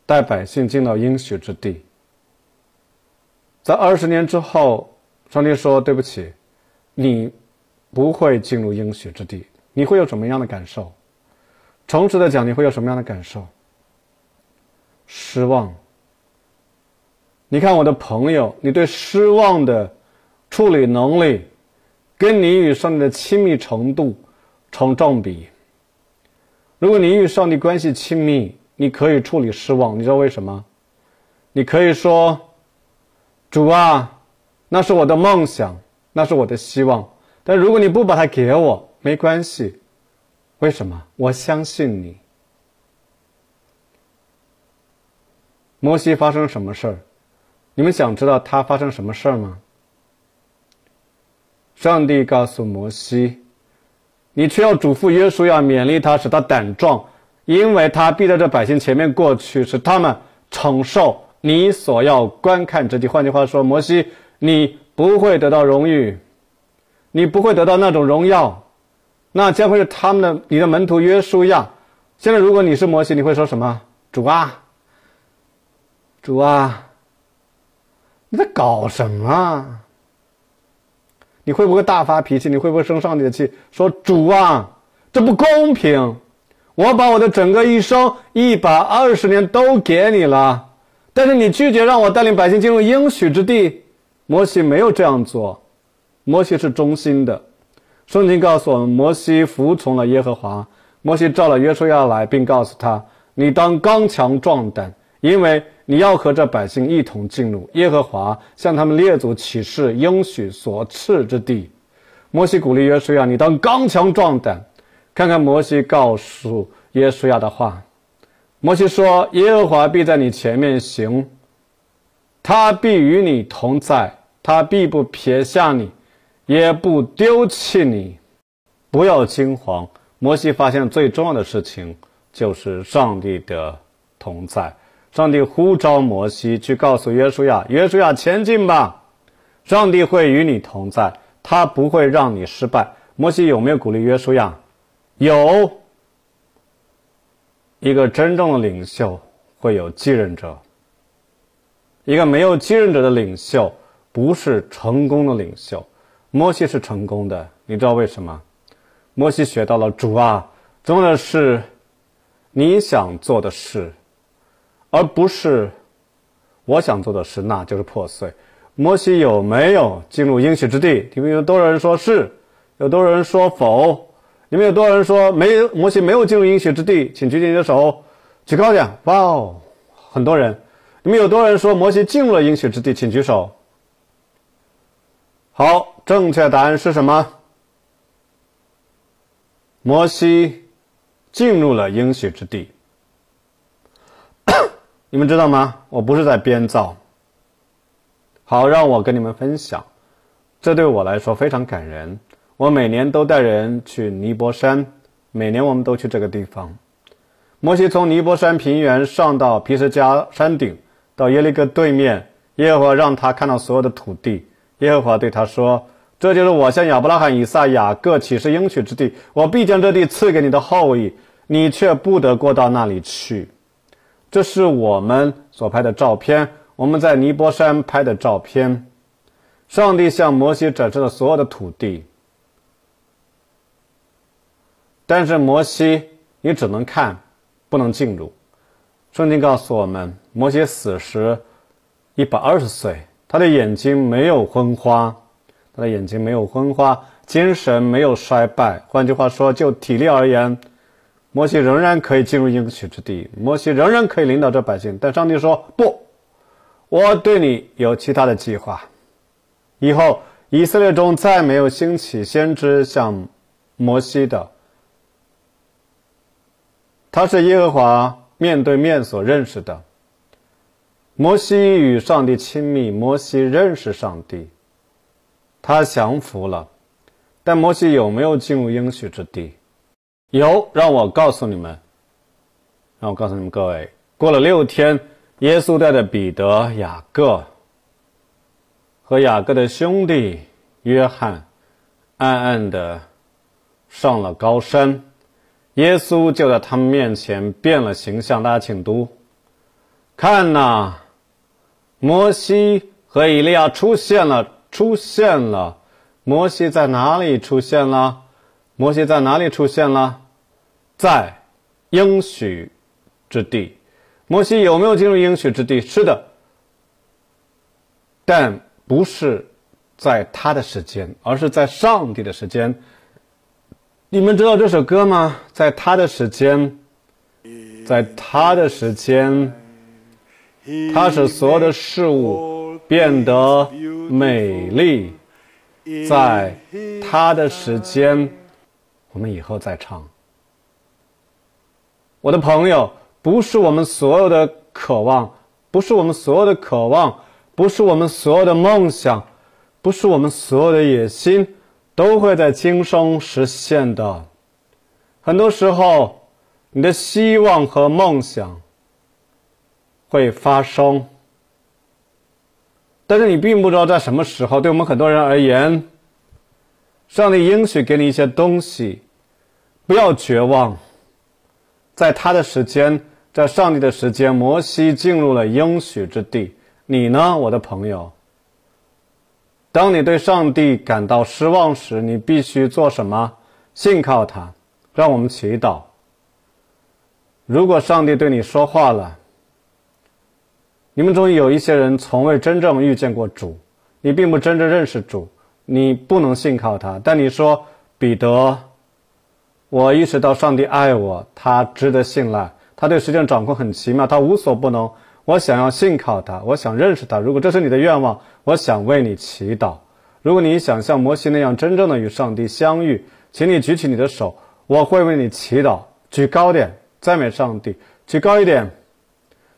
带百姓进到应许之地。在二十年之后，上帝说：“对不起，你不会进入应许之地。”你会有什么样的感受？诚实的讲，你会有什么样的感受？失望。你看我的朋友，你对失望的。处理能力跟你与上帝的亲密程度成正比。如果你与上帝关系亲密，你可以处理失望。你知道为什么？你可以说：“主啊，那是我的梦想，那是我的希望。但如果你不把它给我，没关系。为什么？我相信你。”摩西发生什么事儿？你们想知道他发生什么事儿吗？上帝告诉摩西：“你却要嘱咐约书亚，勉励他，使他胆壮，因为他必在这百姓前面过去，使他们承受你所要观看之地。换句话说，摩西，你不会得到荣誉，你不会得到那种荣耀，那将会是他们的你的门徒约书亚。现在，如果你是摩西，你会说什么？主啊，主啊，你在搞什么？”你会不会大发脾气？你会不会生上帝的气？说主啊，这不公平！我把我的整个一生一百二十年都给你了，但是你拒绝让我带领百姓进入应许之地。摩西没有这样做，摩西是忠心的。圣经告诉我们，摩西服从了耶和华。摩西召了约书亚来，并告诉他：“你当刚强壮胆，因为。”你要和这百姓一同进入耶和华向他们列祖起誓应许所赐之地。摩西鼓励约书亚：“你当刚强壮胆。”看看摩西告诉约书亚的话。摩西说：“耶和华必在你前面行，他必与你同在，他必不撇下你，也不丢弃你。不要惊慌。”摩西发现最重要的事情就是上帝的同在。上帝呼召摩西去告诉约书亚：“约书亚，前进吧！上帝会与你同在，他不会让你失败。”摩西有没有鼓励约书亚？有。一个真正的领袖会有继任者，一个没有继任者的领袖不是成功的领袖。摩西是成功的，你知道为什么？摩西学到了主啊，重要的是你想做的事。而不是我想做的事，那就是破碎。摩西有没有进入应许之地？你们有多少人说是？有多少人说否？你们有多少人说没？摩西没有进入应许之地，请举起你的手，举高点。哇哦，很多人。你们有多少人说摩西进入了应许之地？请举手。好，正确答案是什么？摩西进入了应许之地。你们知道吗？我不是在编造。好，让我跟你们分享，这对我来说非常感人。我每年都带人去尼泊山，每年我们都去这个地方。摩西从尼泊山平原上到皮什加山顶，到耶利哥对面，耶和华让他看到所有的土地。耶和华对他说：“这就是我向亚伯拉罕、以撒、雅各启示应许之地，我必将这地赐给你的后裔，你却不得过到那里去。”这是我们所拍的照片，我们在尼泊山拍的照片。上帝向摩西展示了所有的土地，但是摩西，你只能看，不能进入。圣经告诉我们，摩西死时一百二十岁，他的眼睛没有昏花，他的眼睛没有昏花，精神没有衰败。换句话说，就体力而言。摩西仍然可以进入应许之地，摩西仍然可以领导这百姓，但上帝说不，我对你有其他的计划。以后以色列中再没有兴起先知像摩西的。他是耶和华面对面所认识的。摩西与上帝亲密，摩西认识上帝，他降服了。但摩西有没有进入应许之地？有。让我告诉你们，让我告诉你们各位，过了六天，耶稣带着彼得、雅各和雅各的兄弟约翰，暗暗的上了高山。耶稣就在他们面前变了形象。大家请读，看呐，摩西和以利亚出现了，出现了。摩西在哪里出现了？摩西在哪里出现了？在应许之地。摩西有没有进入应许之地？是的，但不是在他的时间，而是在上帝的时间。你们知道这首歌吗？在他的时间，在他的时间，他使所有的事物变得美丽。在他的时间，我们以后再唱。我的朋友，不是我们所有的渴望，不是我们所有的渴望，不是我们所有的梦想，不是我们所有的野心，都会在今生实现的。很多时候，你的希望和梦想会发生。但是你并不知道在什么时候。对我们很多人而言，上帝应许给你一些东西，不要绝望。在他的时间，在上帝的时间，摩西进入了应许之地。你呢，我的朋友？当你对上帝感到失望时，你必须做什么？信靠他。让我们祈祷。如果上帝对你说话了。你们中有一些人从未真正遇见过主，你并不真正认识主，你不能信靠他。但你说，彼得，我意识到上帝爱我，他值得信赖，他对时间掌控很奇妙，他无所不能。我想要信靠他，我想认识他。如果这是你的愿望，我想为你祈祷。如果你想像摩西那样真正的与上帝相遇，请你举起你的手，我会为你祈祷。举高点，赞美上帝，举高一点。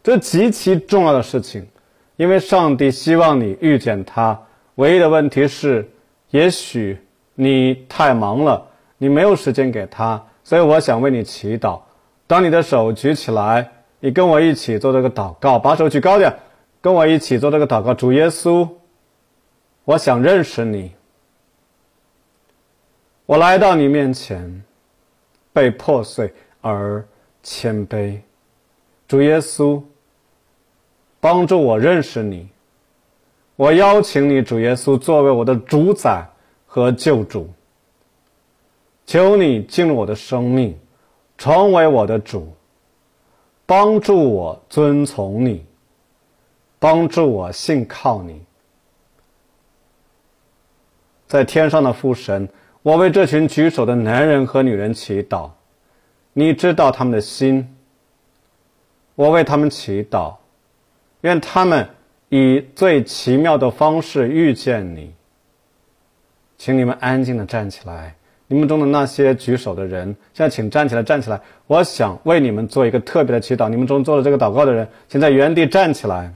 这极其重要的事情，因为上帝希望你遇见他。唯一的问题是，也许你太忙了，你没有时间给他。所以我想为你祈祷。当你的手举起来，你跟我一起做这个祷告，把手举高点，跟我一起做这个祷告。主耶稣，我想认识你。我来到你面前，被破碎而谦卑。主耶稣。帮助我认识你，我邀请你，主耶稣，作为我的主宰和救主。求你进入我的生命，成为我的主，帮助我遵从你，帮助我信靠你。在天上的父神，我为这群举手的男人和女人祈祷，你知道他们的心，我为他们祈祷。愿他们以最奇妙的方式遇见你。请你们安静的站起来，你们中的那些举手的人，现在请站起来，站起来！我想为你们做一个特别的祈祷。你们中做了这个祷告的人，请在原地站起来，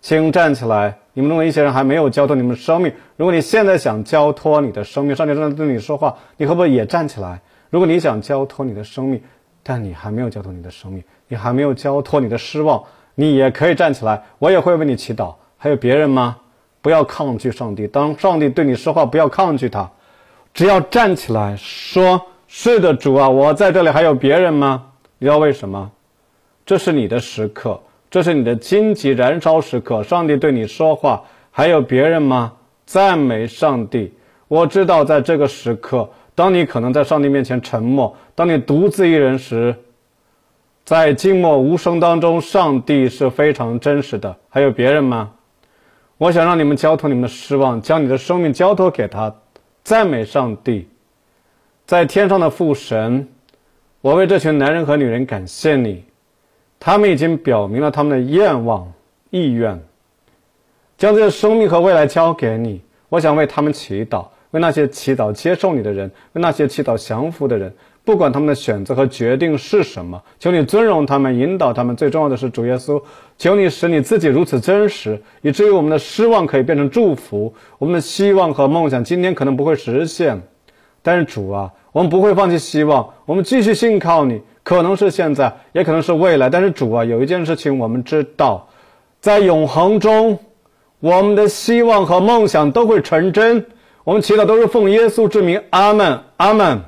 请站起来！你们中的一些人还没有交托你们生命，如果你现在想交托你的生命，上帝正在对你说话，你会不会也站起来？如果你想交托你的生命，但你还没有交托你的生命，你还没有交托你的失望。你也可以站起来，我也会为你祈祷。还有别人吗？不要抗拒上帝。当上帝对你说话，不要抗拒他，只要站起来说：“是的，主啊，我在这里。”还有别人吗？你知道为什么？这是你的时刻，这是你的荆棘燃烧时刻。上帝对你说话，还有别人吗？赞美上帝！我知道，在这个时刻，当你可能在上帝面前沉默，当你独自一人时。在静默无声当中，上帝是非常真实的。还有别人吗？我想让你们交托你们的失望，将你的生命交托给他，赞美上帝。在天上的父神，我为这群男人和女人感谢你，他们已经表明了他们的愿望、意愿，将这个生命和未来交给你。我想为他们祈祷，为那些祈祷接受你的人，为那些祈祷降服的人，不管他们的选择和决定是什么，求你尊荣他们，引导他们。最重要的是主耶稣，求你使你自己如此真实，以至于我们的失望可以变成祝福，我们的希望和梦想今天可能不会实现，但是主啊，我们不会放弃希望，我们继续信靠你。可能是现在，也可能是未来，但是主啊，有一件事情我们知道，在永恒中。我们的希望和梦想都会成真。我们祈祷都是奉耶稣之名，阿门，阿门。